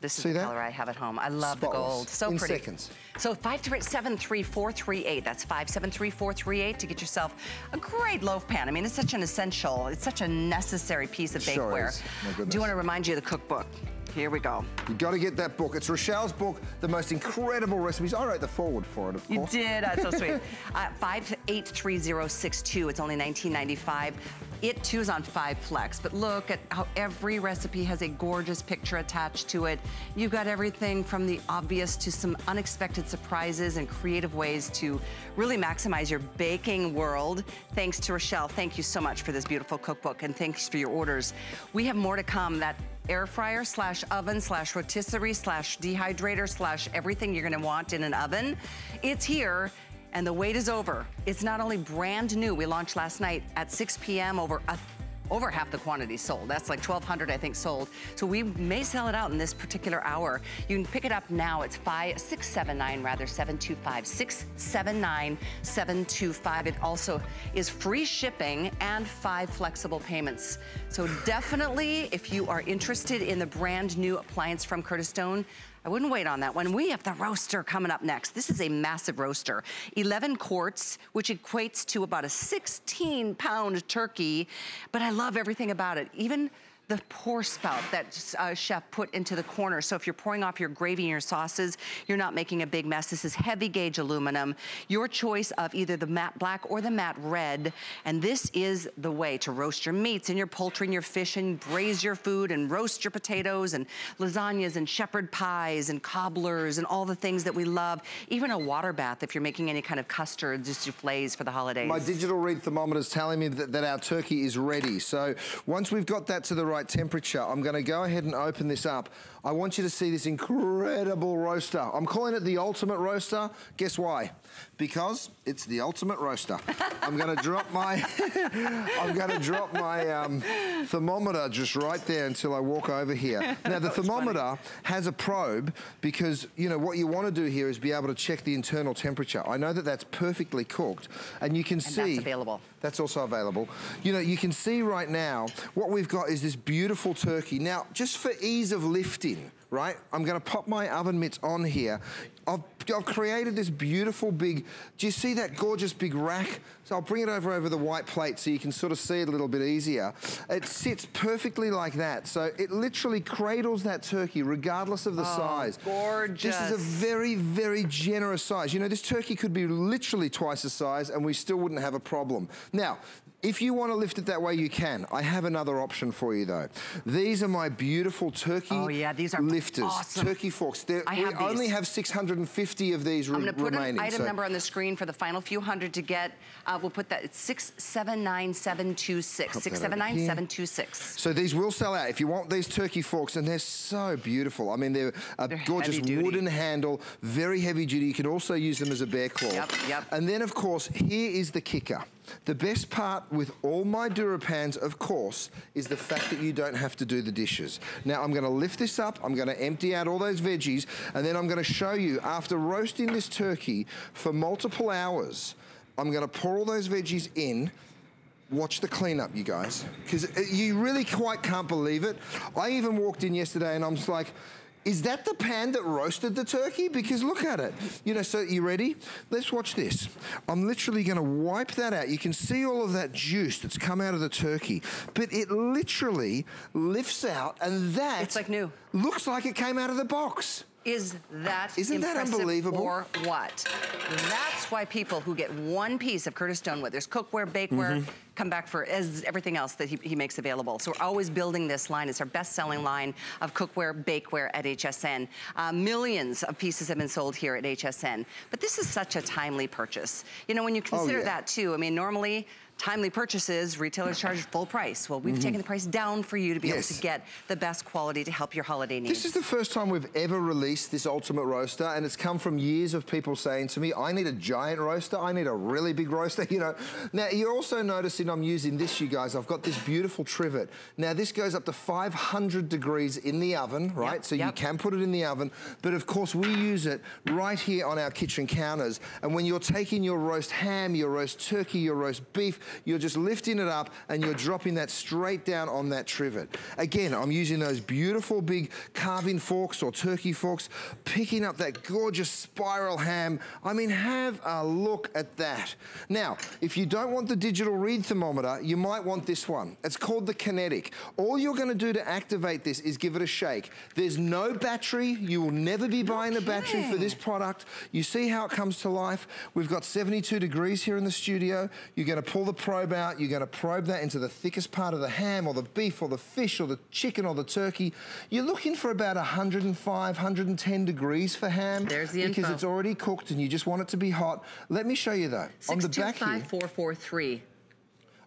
This is See the that? color I have at home. I love Spotless. the gold. So In pretty. seconds. So 573-438. That's 573-438 to get yourself a great loaf pan. I mean, it's such an essential, it's such a necessary piece of Sure bakeware. Do you want to remind you of the cookbook? Here we go. You got to get that book. It's Rochelle's book, the most incredible recipes. I wrote the forward for it, of course. You did. That's so sweet. Uh, 583062. It's only $19.95. It too is on five flex, but look at how every recipe has a gorgeous picture attached to it. You've got everything from the obvious to some unexpected surprises and creative ways to really maximize your baking world. Thanks to Rochelle. Thank you so much for this beautiful cookbook and thanks for your orders. We have more to come. That air fryer slash oven slash rotisserie slash dehydrator slash everything you're gonna want in an oven. It's here and the wait is over. It's not only brand new, we launched last night at 6 p.m. over a over half the quantity sold. That's like 1,200, I think, sold. So we may sell it out in this particular hour. You can pick it up now. It's 5679, rather, 725. 679 725. It also is free shipping and five flexible payments. So definitely, if you are interested in the brand new appliance from Curtis Stone, I wouldn't wait on that one. We have the roaster coming up next. This is a massive roaster. 11 quarts, which equates to about a 16 pound turkey. But I love everything about it. Even the pour spout that uh, chef put into the corner. So if you're pouring off your gravy and your sauces, you're not making a big mess. This is heavy gauge aluminum. Your choice of either the matte black or the matte red. And this is the way to roast your meats and your poultry and your fish and braise your food and roast your potatoes and lasagnas and shepherd pies and cobblers and all the things that we love. Even a water bath if you're making any kind of custards souffles for the holidays. My digital read thermometer is telling me that, that our turkey is ready. So once we've got that to the temperature, I'm gonna go ahead and open this up. I want you to see this incredible roaster. I'm calling it the ultimate roaster. Guess why? Because it's the ultimate roaster. I'm gonna drop my, I'm gonna drop my um, thermometer just right there until I walk over here. Now the thermometer funny. has a probe because, you know, what you wanna do here is be able to check the internal temperature. I know that that's perfectly cooked and you can and see- that's available. That's also available. You know, you can see right now, what we've got is this beautiful turkey. Now, just for ease of lifting, right? I'm gonna pop my oven mitts on here. I've, I've, created this beautiful big, do you see that gorgeous big rack? So I'll bring it over over the white plate so you can sort of see it a little bit easier. It sits perfectly like that. So it literally cradles that turkey regardless of the oh, size. gorgeous. This is a very, very generous size. You know, this turkey could be literally twice the size and we still wouldn't have a problem. Now, if you want to lift it that way, you can. I have another option for you though. These are my beautiful turkey oh, yeah, these are lifters, awesome. turkey forks. They're, I we have only have 650 of these I'm gonna put remaining. an item so. number on the screen for the final few hundred to get. Uh, we'll put that, it's 679726. 679726. So these will sell out. If you want these turkey forks, and they're so beautiful. I mean, they're a they're gorgeous wooden handle, very heavy duty. You can also use them as a bear claw. Yep, yep. And then, of course, here is the kicker. The best part with all my DuraPans, of course, is the fact that you don't have to do the dishes. Now, I'm gonna lift this up, I'm gonna empty out all those veggies, and then I'm gonna show you, after roasting this turkey for multiple hours, I'm gonna pour all those veggies in, watch the cleanup, you guys. Because uh, you really quite can't believe it. I even walked in yesterday and I'm just like, is that the pan that roasted the turkey? Because look at it. You know, so you ready? Let's watch this. I'm literally gonna wipe that out. You can see all of that juice that's come out of the turkey, but it literally lifts out and that- It's like new. Looks like it came out of the box. Is that Isn't that unbelievable? or what? That's why people who get one piece of Curtis Stone, whether it's cookware, bakeware, Mm-hmm. come back for as everything else that he, he makes available. So we're always building this line. It's our best-selling line of cookware, bakeware at HSN. Uh, millions of pieces have been sold here at HSN. But this is such a timely purchase. You know, when you consider Oh, yeah. that too, I mean, normally timely purchases, retailers charge full price. Well, we've mm-hmm. taken the price down for you to be. Yes. able to get the best quality to help your holiday needs. This is the first time we've ever released this Ultimate Roaster, and it's come from years of people saying to me, I need a giant roaster, I need a really big roaster, you know. Now, you're also noticing I'm using this, you guys. I've got this beautiful trivet. Now, this goes up to 500 degrees in the oven, right? Yep, so you can put it in the oven, but of course, we use it right here on our kitchen counters. And when you're taking your roast ham, your roast turkey, your roast beef, you're just lifting it up and you're dropping that straight down on that trivet. Again, I'm using those beautiful big carving forks or turkey forks, picking up that gorgeous spiral ham. I mean, have a look at that. Now, if you don't want the digital read thermometer, you might want this one. It's called the Kinetic. All you're gonna do to activate this is give it a shake. There's no battery. You will never be buying a battery for this product. You see how it comes to life. We've got 72 degrees here in the studio. You're gonna pull the probe out. You're gonna probe that into the thickest part of the ham or the beef or the fish or the chicken or the turkey. You're looking for about 105, 110 degrees for ham. There's the Because info. it's already cooked and you just want it to be hot. Let me show you though. On the back here, 625443.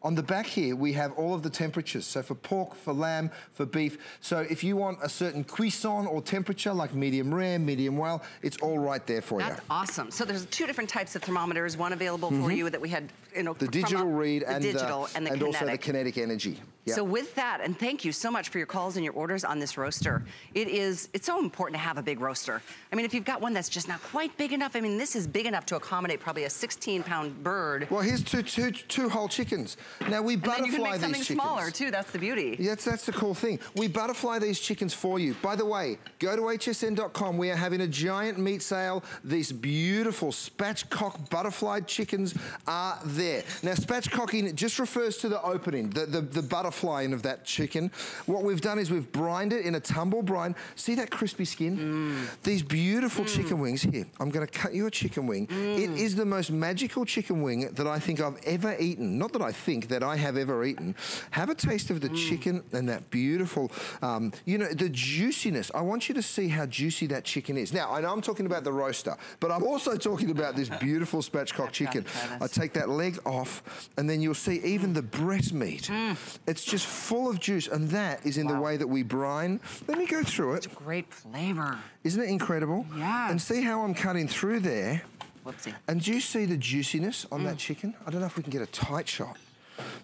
On the back here, we have all of the temperatures. So for pork, for lamb, for beef. So if you want a certain cuisson or temperature, like medium rare, medium well, it's all right there for That's you. awesome. So there's two different types of thermometers. One available for you that we had, you know, Mm-hmm. The digital read the and, digital and the and also the kinetic energy. Yep. So with that, and thank you so much for your calls and your orders on this roaster. It is, it's so important to have a big roaster. I mean, if you've got one that's just not quite big enough, I mean, this is big enough to accommodate probably a 16 pound bird. Well, here's two, two, two whole chickens. Now, we and butterfly then you can make these something chickens. smaller too, that's the beauty. Yeah, that's, that's the cool thing. We butterfly these chickens for you. By the way, go to hsn.com. We are having a giant meat sale. These beautiful spatchcock butterfly chickens are there. Now, spatchcocking just refers to the opening, the, the, the butterflying of that chicken. What we've done is we've brined it in a tumble brine. See that crispy skin? Mm. These beautiful chicken wings. Here, I'm going to cut you a chicken wing. It Mm. is the most magical chicken wing that I think I've ever eaten. Not that I think, that I have ever eaten. Have a taste of the Mm. chicken and that beautiful, um, you know, the juiciness. I want you to see how juicy that chicken is. Now, I know I'm talking about the roaster, but I'm also talking about this beautiful spatchcock chicken. I take that leg off, and then you'll see even the breast meat. Mm. It's just full of juice, and that is in the way that we brine. Let me go through it. It's great flavor. Isn't it incredible? Yes. And see how I'm cutting through there. Whoopsie. And do you see the juiciness on that mm. chicken? I don't know if we can get a tight shot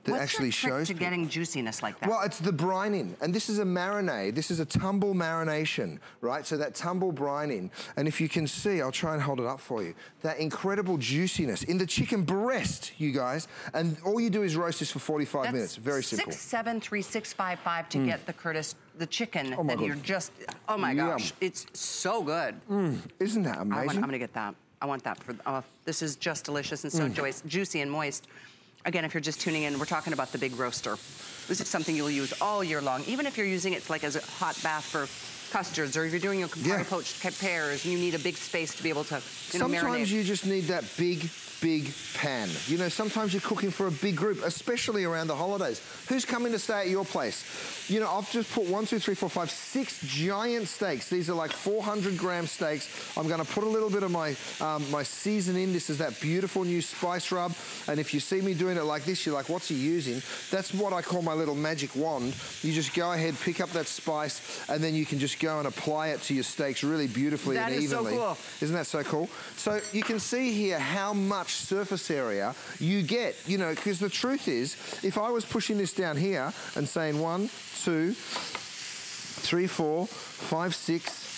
that What's actually shows to people. getting juiciness like that? Well, it's the brining, and this is a marinade. This is a tumble marination, right? So that tumble brining, and if you can see, I'll try and hold it up for you. That incredible juiciness in the chicken breast, you guys, and all you do is roast this for 45 That's minutes. Very simple. Six seven three six five five to get the Curtis the chicken Oh that God. you're just. Oh my Yum. gosh, it's so good. Isn't that I amazing? want, I'm gonna get that. I want that for. Uh, this is just delicious and so Mm. juicy and moist. Again, if you're just tuning in, we're talking about the big roaster. This is something you'll use all year long, even if you're using it like as a hot bath for custards, or if you're doing your Yeah. Poached pears and you need a big space to be able to, you know, Sometimes marinate. you just need that big, big pan. You know, sometimes you're cooking for a big group, especially around the holidays. Who's coming to stay at your place? You know, I've just put one, two, three, four, five, six giant steaks. These are like 400 gram steaks. I'm gonna put a little bit of my, um, my seasoning. This is that beautiful new spice rub. And if you see me doing it like this, you're like, what's he using? That's what I call my little magic wand. You just go ahead, pick up that spice, and then you can just go and apply it to your steaks really beautifully That and is so evenly. cool. Isn't that so cool? So you can see here how much surface area you get, you know, because the truth is, if I was pushing this down here and saying one, two, three, four, five, six,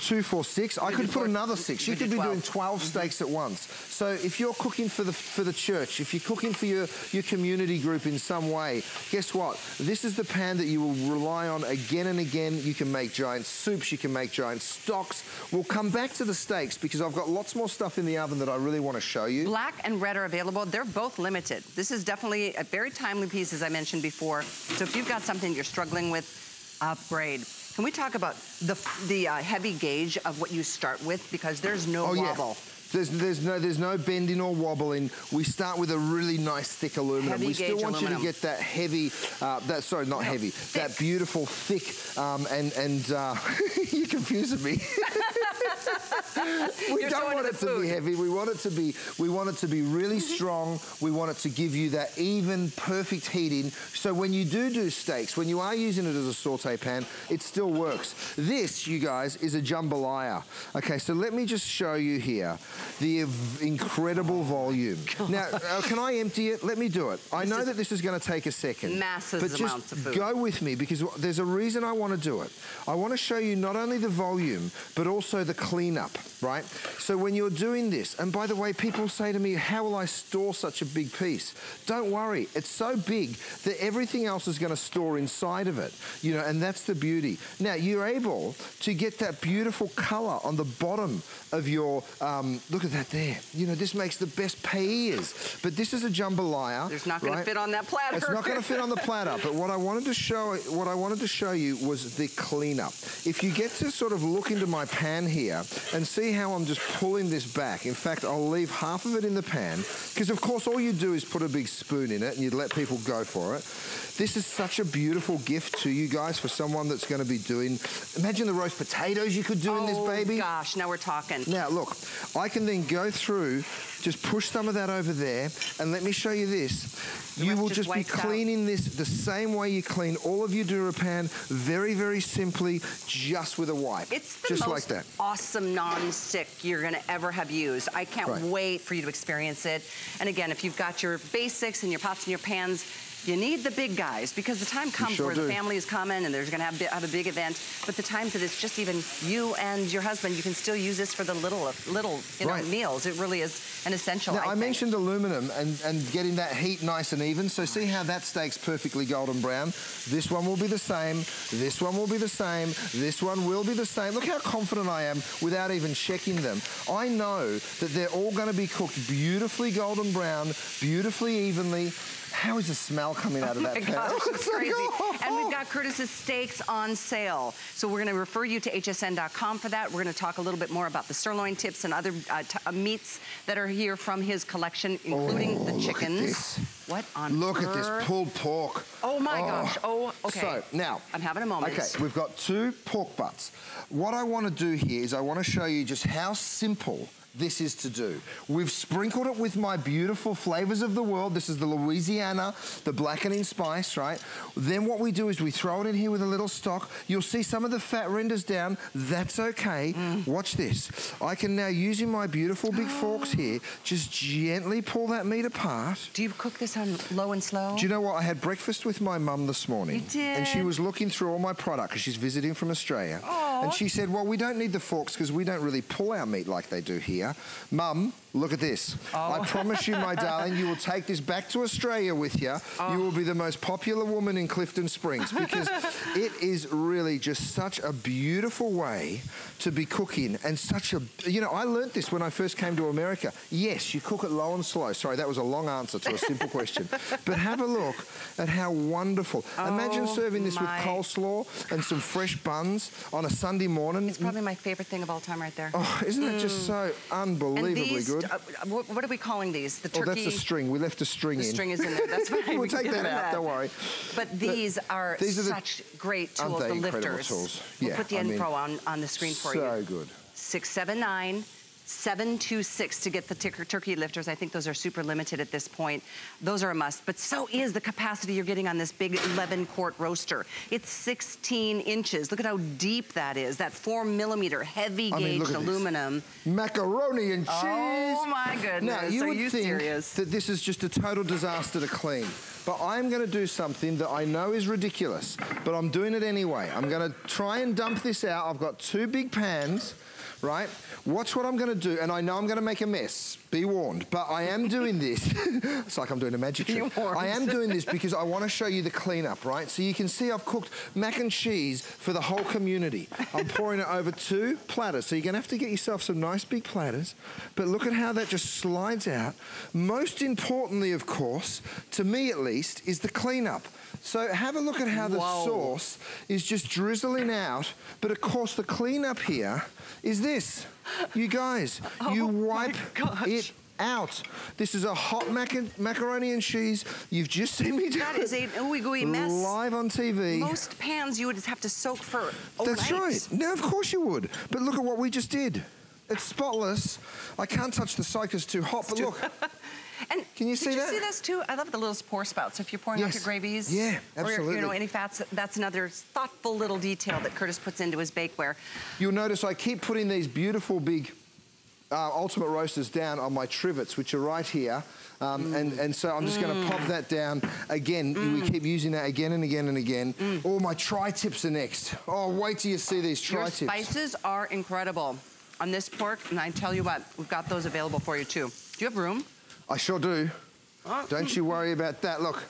two, four, six, I could put another six. You could be doing 12. 12 steaks at once. So if you're cooking for the for the church, if you're cooking for your, your community group in some way, guess what? This is the pan that you will rely on again and again. You can make giant soups, you can make giant stocks. We'll come back to the steaks because I've got lots more stuff in the oven that I really want to show you. Black and red are available. They're both limited. This is definitely a very timely piece, as I mentioned before. So if you've got something you're struggling with, upgrade. Can we talk about the the uh, heavy gauge of what you start with? Because there's no Oh yeah. There's, there's no there's no bending or wobbling. We start with a really nice thick aluminum. Heavy we still want you to get that heavy, uh, that sorry not heavy, that beautiful thick, um, and and uh, you're confusing me. we You're don't want it to be heavy. We want it to be we want it to be really strong. We want it to give you that even perfect heating. So when you do do steaks, when you are using it as a saute pan, it still works. This, you guys, is a jambalaya. Okay, so let me just show you here the incredible volume. Now, uh, can I empty it? Let me do it. I know that this is going to take a second. Massive but just amounts of food. Go with me because there's a reason I want to do it. I want to show you not only the volume, but also the cleanup, right? So when you're doing this, and by the way, people say to me, how will I store such a big piece? Don't worry, it's so big that everything else is going to store inside of it, you know, and that's the beauty. Now, you're able to get that beautiful color on the bottom of your, um, look at that there. You know, this makes the best paellas, but this is a jambalaya. There's not gonna right? fit on that platter. It's not going to fit on the platter, but what I wanted to show, what I wanted to show you was the cleanup. If you get to sort of look into my pan here and see how I'm just pulling this back. In fact, I'll leave half of it in the pan because, of course, all you do is put a big spoon in it and you let people go for it. This is such a beautiful gift to you guys for someone that's going to be doing. Imagine the roast potatoes you could do in this baby. oh baby. gosh, now we're talking. Now, look, I can then go through, just push some of that over there, and let me show you this. The you will just just be out. cleaning this the same way you clean all of your DuraPan, very, very simply, just with a wipe. It's the just most like that. awesome non-stick you're gonna ever have used. I can't Right. wait for you to experience it. And again, if you've got your basics and your pots and your pans, You need the big guys because the time comes sure where do. the family is coming and there's gonna have, have a big event. But the times that it's just even you and your husband, you can still use this for the little, little you know, Right. meals. It really is an essential. Now, I, think. mentioned aluminum and, and getting that heat nice and even. So see how that steak's perfectly golden brown? This one will be the same. This one will be the same. This one will be the same. Look how confident I am without even checking them. I know that they're all going to be cooked beautifully golden brown, beautifully evenly. How is the smell coming out of that Oh pan? gosh, it's It's crazy. oh. And we've got Curtis's steaks on sale. So we're gonna refer you to hsn.com for that. We're gonna talk a little bit more about the sirloin tips and other uh, t- uh, meats that are here from his collection, including Oh, the look at chickens. What on Look at this pulled pork. Oh my gosh. Oh, okay. So now, I'm having a moment. Okay, we've got two pork butts. What I want to do here is I want to show you just how simple this is to do. We've sprinkled it with my beautiful flavors of the world. This is the Louisiana, the blackening spice, right? Then what we do is we throw it in here with a little stock. You'll see some of the fat renders down. That's okay. Mm. Watch this. I can now, using my beautiful big forks here, just gently pull that meat apart. Do you cook this on low and slow? Do you know what? I had breakfast with my mum this morning. You did? And she was looking through all my product because she's visiting from Australia. And she said, Well, we don't need the forks because we don't really pull our meat like they do here. Mum, look at this. Oh. I promise you, my darling, you will take this back to Australia with you. Oh. You will be the most popular woman in Clifton Springs because it is really just such a beautiful way to be cooking and such a, you know, I learnt this when I first came to America. Yes, you cook it low and slow. Sorry, that was a long answer to a simple question. But have a look at how wonderful. Imagine Oh, serving this with coleslaw and some fresh buns on a Sunday morning. It's probably my favorite thing of all time right there. Oh, isn't that just mm. so unbelievably these, good? uh, what, what are we calling these? The turkey? oh, that's a string. We left a string The in. string is in there. That's fine. we'll We take that out. Don't worry. But these are These are the- such great Aren't tools, they the lifters. tools? We'll Yeah, put the I mean, info on, on the screen for so you. good. 679 726 to get the ticker, turkey lifters. I think those are super limited at this point. Those are a must, but so is the capacity you're getting on this big 11 quart roaster. It's 16 inches. Look at how deep that is. That four millimeter heavy I mean, gauge at this. aluminum. Macaroni and oh cheese. Oh my goodness. Now, you are would you think serious? that this is just a total disaster to clean. But I'm going to do something that I know is ridiculous, but I'm doing it anyway. I'm going to try and dump this out. I've got two big pans, right? Watch what I'm going to do, and I know I'm going to make a mess. Be warned. But I am doing this. it's like I'm doing a magic trick. I am doing this because I want to show you the cleanup, right? So you can see I've cooked mac and cheese for the whole community. I'm pouring it over two platters. So you're going to have to get yourself some nice big platters. But look at how that just slides out. Most importantly, of course, to me at least, is the cleanup. So have a look at how the Whoa. sauce is just drizzling out. But of course, the cleanup here is this. You guys, oh you Oh my wipe it out. This is a hot mac- macaroni and cheese. You've just seen me do That it is a ooey gooey mess. live on TV. Most pans you would have to soak for. That's right. No, of course you would. But look at what we just did. It's spotless. I can't touch the side 'cause it's too hot, but look. And Can you see did that? you see this too? I love the little pour spouts. If you're pouring out your gravies, Yeah, absolutely. or you know any fats, that's another thoughtful little detail that Curtis puts into his bakeware. You'll notice I keep putting these beautiful big uh, Ultimate Roasters down on my trivets, which are right here. Um, and, mm. and so I'm just going to pop mm. that down again. We mm. keep using that again and again and again. Oh, my tri-tips are next. Oh, wait till you see these tri-tips. spices are incredible on this pork, and I tell you what, we've got those available for you too. Do you have room? I sure do. Oh. Don't hmm. you worry about that. Look,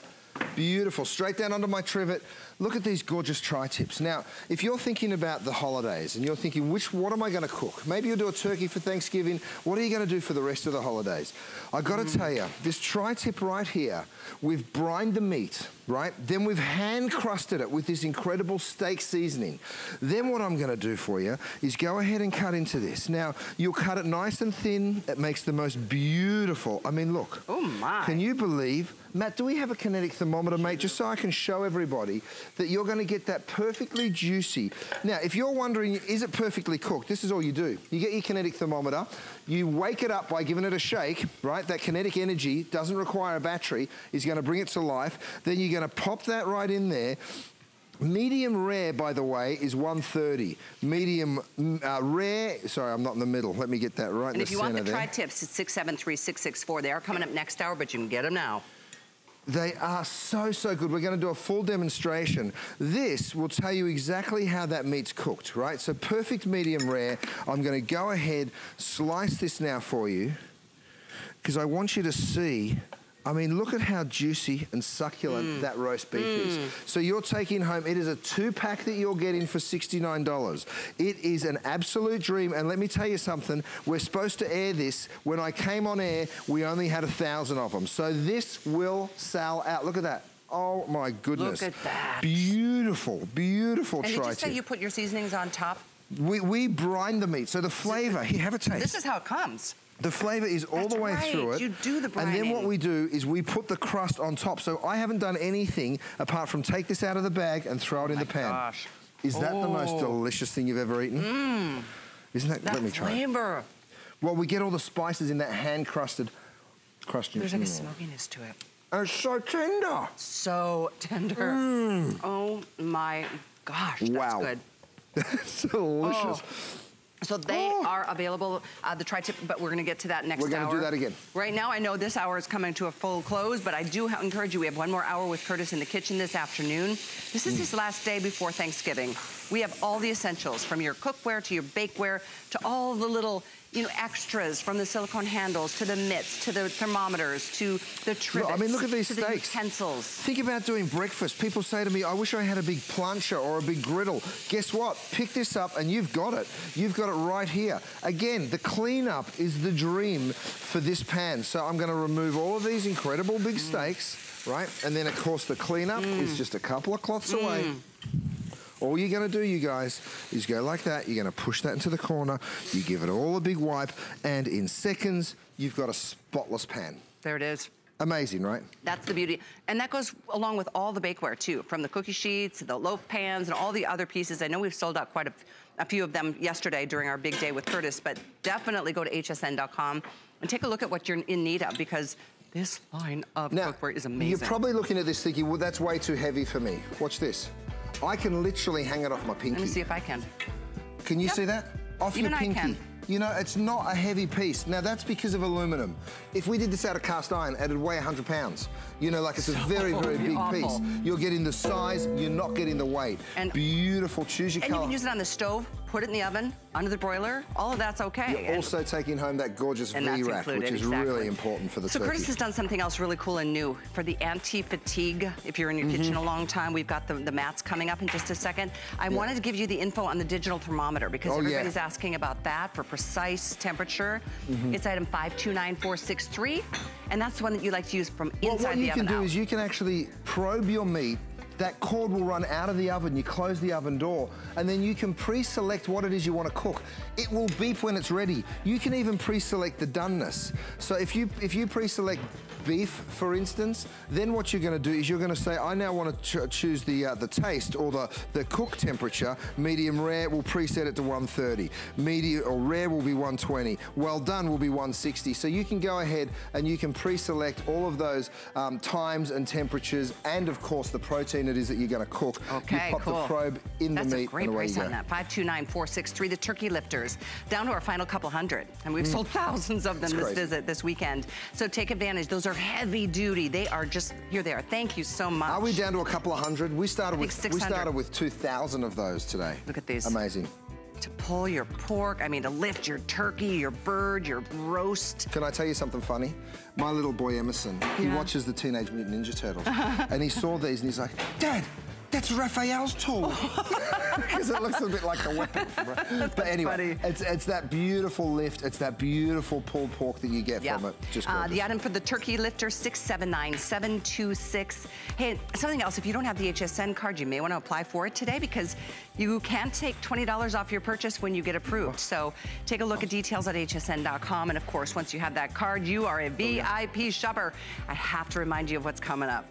beautiful. Straight down onto my trivet. Look at these gorgeous tri-tips. Now, if you're thinking about the holidays and you're thinking, which, what am I going to cook? Maybe you'll do a turkey for Thanksgiving. What are you going to do for the rest of the holidays? I got to Mm. tell you, this tri-tip right here, we've brined the meat, right? Then we've hand crusted it with this incredible steak seasoning. Then what I'm going to do for you is go ahead and cut into this. Now, you'll cut it nice and thin. It makes the most beautiful. I mean, look. Oh, my. Can you believe? Matt, do we have a kinetic thermometer, mate, just so I can show everybody that you're going to get that perfectly juicy. Now, if you're wondering, is it perfectly cooked? This is all you do. You get your kinetic thermometer, you wake it up by giving it a shake, right? That kinetic energy doesn't require a battery, is going to bring it to life. Then you're going to pop that right in there. Medium rare, by the way, is 130. Medium mm, uh, rare, sorry, I'm not in the middle. Let me get that right in And if you want the tri-tips, it's 673-664. They are coming up next hour, but you can get them now. They are so, so good. We're gonna do a full demonstration. This will tell you exactly how that meat's cooked, right? So perfect medium rare. I'm gonna go ahead, slice this now for you, because I want you to see I mean, look at how juicy and succulent mm. that roast beef mm. is. So you're taking home, it is a two pack that you're getting for $69. It is an absolute dream. And let me tell you something, we're supposed to air this. When I came on air, we only had a thousand of them. So this will sell out. Look at that. Oh my goodness. Look at that. Beautiful, beautiful and did you say you put your seasonings on top? We, we brine the meat, so the flavor, here, have a taste. This is how it comes. The flavor is all That's the way right. through it. You do the brining. And then what we do is we put the crust on top. So I haven't done anything apart from take this out of the bag and throw it oh in the pan. Gosh. Is that oh. the most oh. delicious thing you've ever eaten? Mmm. Isn't that, that let me try flavor. It. Well, we get all the spices in that hand-crusted crust. There's like a smokiness to it. And it's so tender. So tender. Mm. Oh my gosh, that's wow. good. That's delicious. Oh. So they oh. are available, uh, the tri-tip, but we're gonna get to that next hour. We're gonna hour. do that again. Right now, I know this hour is coming to a full close, but I do encourage you, we have one more hour with Curtis in the kitchen this afternoon. This is mm. his last day before Thanksgiving. We have all the essentials, from your cookware to your bakeware, to all the little you know, extras from the silicone handles to the mitts, to the thermometers, to the trivets. Look, I mean, look at these to steaks. The utensils. Think about doing breakfast. People say to me, I wish I had a big plancha or a big griddle. Guess what? Pick this up and you've got it. You've got it right here. Again, the cleanup is the dream for this pan. So I'm gonna remove all of these incredible big mm. steaks, right? And then of course the cleanup mm. is just a couple of cloths mm. away. All you're gonna do, you guys, is go like that. You're gonna push that into the corner. You give it all a big wipe, and in seconds, you've got a spotless pan. There it is. Amazing, right? That's the beauty. And that goes along with all the bakeware too, from the cookie sheets, the loaf pans, and all the other pieces. I know we've sold out quite a, a few of them yesterday during our big day with Curtis, but definitely go to hsn.com and take a look at what you're in need of because this line of now, cookware is amazing. You're probably looking at this thinking, well, that's way too heavy for me. Watch this. I can literally hang it off my pinky. Let me see if I can. Can you yep. see that? Off Even your pinky. I can. You know, it's not a heavy piece. Now, that's because of aluminum. If we did this out of cast iron, it'd weigh 100 pounds. You know, like it's a very, very big piece. You're getting the size, you're not getting the weight. And Beautiful, choose your and color. And you can use it on the stove, put it in the oven, under the broiler, all of that's okay. You're and also taking home that gorgeous V-wrap, which is exactly. really important for the so turkey. Curtis has done something else really cool and new. For the anti-fatigue, if you're in your mm -hmm. kitchen a long time, we've got the, the mats coming up in just a second. I yeah. wanted to give you the info on the digital thermometer because oh, everybody's yeah. asking about that for precise temperature. Mm -hmm. It's item 529463, and that's the one that you like to use from inside well, the oven What you can do out. is you can actually probe your meat that cord will run out of the oven. You close the oven door, and then you can pre-select what it is you want to cook. It will beep when it's ready. You can even pre-select the doneness. So if you if you pre-select beef, for instance, then what you're going to do is you're going to say, I now want to ch choose the uh, the taste or the, the cook temperature. Medium rare will preset it to 130. Medium or rare will be 120. Well done will be 160. So you can go ahead and you can pre-select all of those um, times and temperatures and of course the protein it is that you're going to cook. Okay, you pop cool. the probe in That's the meat That's a great price on that. 529463, the turkey lifters, down to our final couple hundred. And we've mm. sold thousands of them That's this crazy. visit, this weekend. So take advantage. Those are heavy duty. They are just, here they are. Thank you so much. Are we down to a couple of hundred? We started with, 600. we started with 2,000 of those today. Look at these. Amazing to pull your pork, I mean, to lift your turkey, your bird, your roast. Can I tell you something funny? My little boy Emerson, yeah. he watches the Teenage Mutant Ninja Turtles, and he saw these and he's like, Dad, that's Raphael's tool. Because it looks a bit like a weapon. but anyway, it's, it's that beautiful lift. It's that beautiful pulled pork that you get from it. Just uh, The item for the turkey lifter, 679726. Hey, something else, if you don't have the HSN card, you may want to apply for it today because you can take $20 off your purchase when you get approved. So take a look at details at hsn.com. And of course, once you have that card, you are a VIP oh, yeah. shopper. I have to remind you of what's coming up.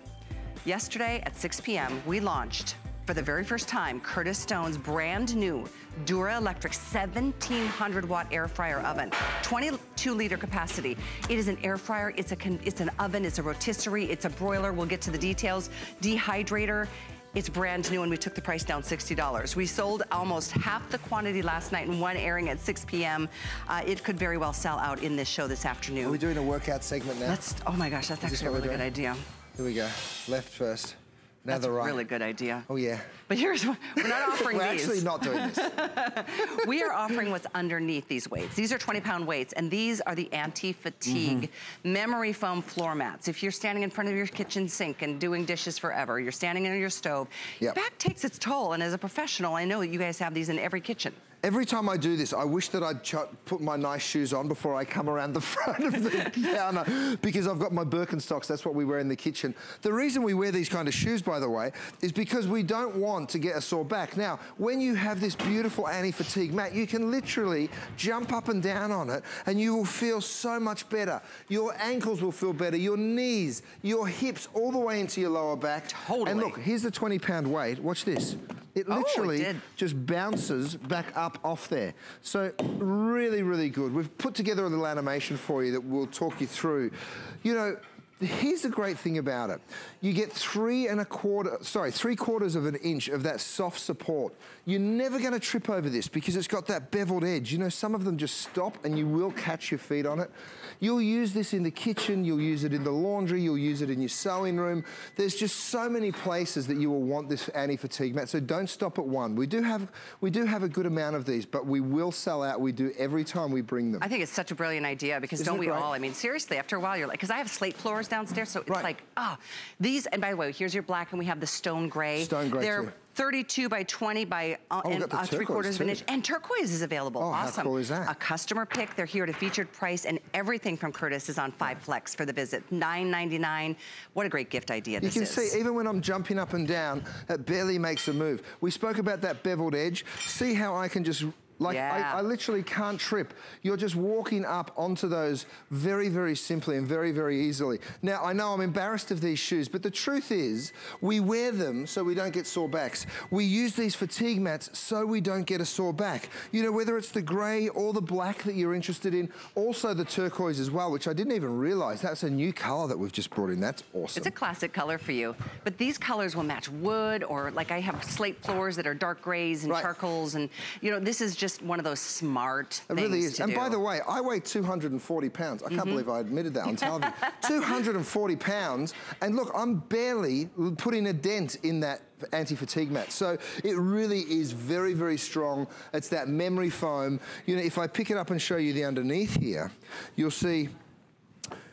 Yesterday at 6 p.m., we launched for the very first time, Curtis Stone's brand new Dura Electric 1700 watt air fryer oven, 22 liter capacity. It is an air fryer, it's, a it's an oven, it's a rotisserie, it's a broiler, we'll get to the details, dehydrator, it's brand new and we took the price down $60. We sold almost half the quantity last night in one airing at 6 p.m. Uh, it could very well sell out in this show this afternoon. Are we doing a workout segment now? Let's, oh my gosh, that's actually a really good idea. Here we go. Left first. Now That's the a right. really good idea. Oh yeah. But here's what, we're not offering We're these. actually not doing this. we are offering what's underneath these weights. These are 20 pound weights, and these are the anti-fatigue Mm-hmm. memory foam floor mats. If you're standing in front of your kitchen sink and doing dishes forever, you're standing under your stove, Yep. back takes its toll. And as a professional, I know that you guys have these in every kitchen. Every time I do this, I wish that I'd ch- put my nice shoes on before I come around the front of the counter because I've got my Birkenstocks. That's what we wear in the kitchen. The reason we wear these kind of shoes, by the way, is because we don't want to get a sore back. Now, when you have this beautiful anti-fatigue mat, you can literally jump up and down on it and you will feel so much better. Your ankles will feel better, your knees, your hips, all the way into your lower back. Totally. And look, here's the 20 pound weight. Watch this. It Oh, it literally just bounces back up off there. So really, really good. We've put together a little animation for you that we'll talk you through. You know, here's the great thing about it. You get three and a quarter, sorry, three quarters of an inch of that soft support. You're never gonna trip over this because it's got that beveled edge. You know, some of them just stop and you will catch your feet on it. You'll use this in the kitchen, you'll use it in the laundry, you'll use it in your sewing room. There's just so many places that you will want this anti-fatigue mat, so don't stop at one. We do have we do have a good amount of these, but we will sell out. We do every time we bring them. I think it's such a brilliant idea because Isn't don't we great? all? I mean, seriously, after a while, you're like, because I have slate floors downstairs, so it's Right. like, ah, these, and by the way, here's your black, and we have the stone gray. Stone gray, They're too. 32 by 20 by uh, Oh, and, uh, three quarters of an inch. And turquoise is available. Oh, how awesome. cool is that? A customer pick. They're here at a featured price, and everything from Curtis is on five flex for the visit. $9.99. What a great gift idea this is. You can is. see, even when I'm jumping up and down, it barely makes a move. We spoke about that beveled edge. See how I can just, like, Yeah. I, I literally can't trip. You're just walking up onto those very, very simply and very, very easily. Now, I know I'm embarrassed of these shoes, but the truth is, we wear them so we don't get sore backs. We use these fatigue mats so we don't get a sore back. You know, whether it's the gray or the black that you're interested in, also the turquoise as well, which I didn't even realize. That's a new color that we've just brought in. That's awesome. It's a classic color for you, but these colors will match wood or like I have slate floors that are dark grays and Right. charcoals and you know, this is just one of those smart It things really is. And do. By the way, I weigh 240 pounds. I can't believe I admitted that on television. 240 pounds. And look, I'm barely putting a dent in that anti-fatigue mat. So it really is very, very strong. It's that memory foam. You know, if I pick it up and show you the underneath here, you'll see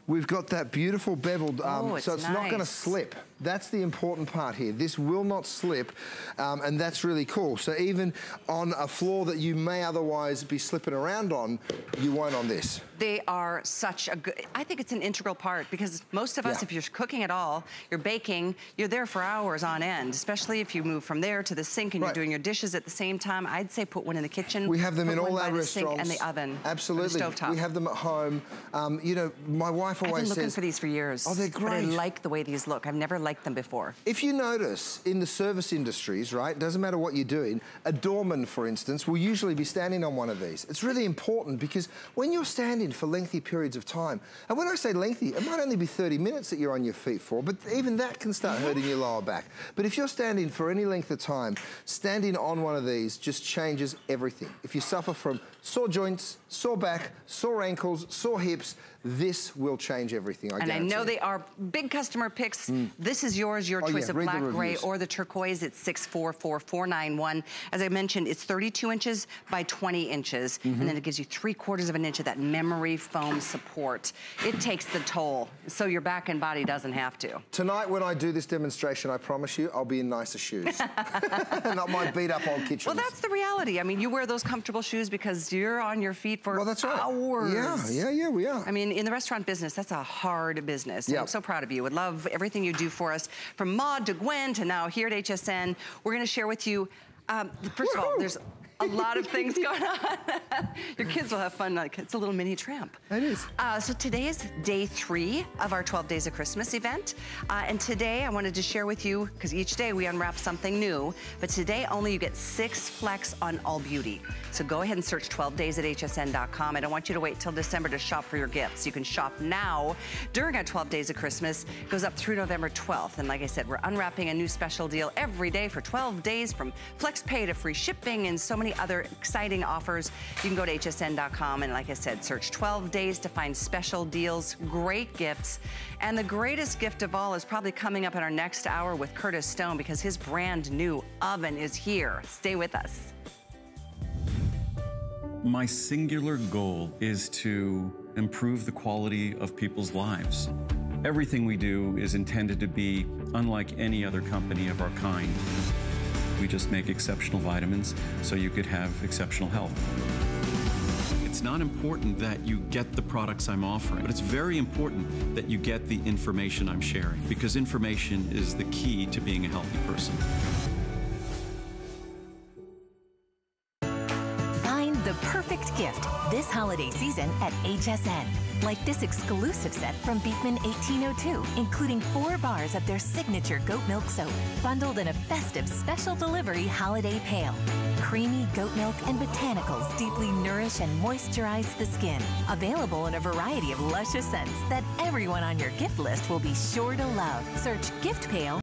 we've got that beautiful beveled, um, Oh, it's so it's not gonna slip. That's the important part here. This will not slip, um, and that's really cool. So even on a floor that you may otherwise be slipping around on, you won't on this. They are such a good, I think it's an integral part because most of us, Yeah. if you're cooking at all, you're baking, you're there for hours on end, especially if you move from there to the sink and Right. you're doing your dishes at the same time. I'd say put one in the kitchen. We have them in all our the sink restaurants. and the oven. Absolutely. The stovetop. We have them at home. Um, you know, my wife always I've been looking says, for these for years. Oh, they're But I like the way these look. I've never them before. If you notice in the service industries, right, doesn't matter what you're doing, a doorman, for instance, will usually be standing on one of these. It's really important because when you're standing for lengthy periods of time, and when I say lengthy, it might only be 30 minutes that you're on your feet for, but even that can start hurting your lower back. But if you're standing for any length of time, standing on one of these just changes everything. If you suffer from sore joints, sore back, sore ankles, sore hips, this will change everything, I And I know they are big customer picks. This is yours, your Oh, choice yeah, of read black, gray, or the turquoise. It's 644491. As I mentioned, it's 32 inches by 20 inches. Mm-hmm. And then it gives you three quarters of an inch of that memory foam support. It takes the toll, so your back and body doesn't have to. Tonight, when I do this demonstration, I promise you, I'll be in nicer shoes. Not my beat up old kitchen. Well, that's the reality. I mean, you wear those comfortable shoes because you're on your feet for Well, that's right. hours. Yeah, yeah, yeah, we are. I mean, in the restaurant business, that's a hard business. Yep. I'm so proud of you. Would love everything you do for us, from Maude to Gwen to now here at HSN. We're going to share with you. Um, first of all, there's a lot of things going on. Your kids will have fun. Like it's a little mini tramp. It is. Uh, so today is day three of our 12 Days of Christmas event. Uh, and today I wanted to share with you, because each day we unwrap something new, but today only you get six flex on All Beauty. So go ahead and search 12 days at hsn.com. I don't want you to wait till December to shop for your gifts. You can shop now during our 12 Days of Christmas. It goes up through November 12th. And like I said, we're unwrapping a new special deal every day for 12 days from flex pay to free shipping and so many many other exciting offers. You can go to hsn.com and like I said, search 12 days to find special deals, great gifts. And the greatest gift of all is probably coming up in our next hour with Curtis Stone because his brand new oven is here. Stay with us. My singular goal is to improve the quality of people's lives. Everything we do is intended to be unlike any other company of our kind. We just make exceptional vitamins so you could have exceptional health. It's not important that you get the products I'm offering, but it's very important that you get the information I'm sharing because information is the key to being a healthy person. Perfect gift this holiday season at HSN. Like this exclusive set from Beekman 1802, including four bars of their signature goat milk soap, bundled in a festive special delivery holiday pail. Creamy goat milk and botanicals deeply nourish and moisturize the skin. Available in a variety of luscious scents that everyone on your gift list will be sure to love. Search Gift Pail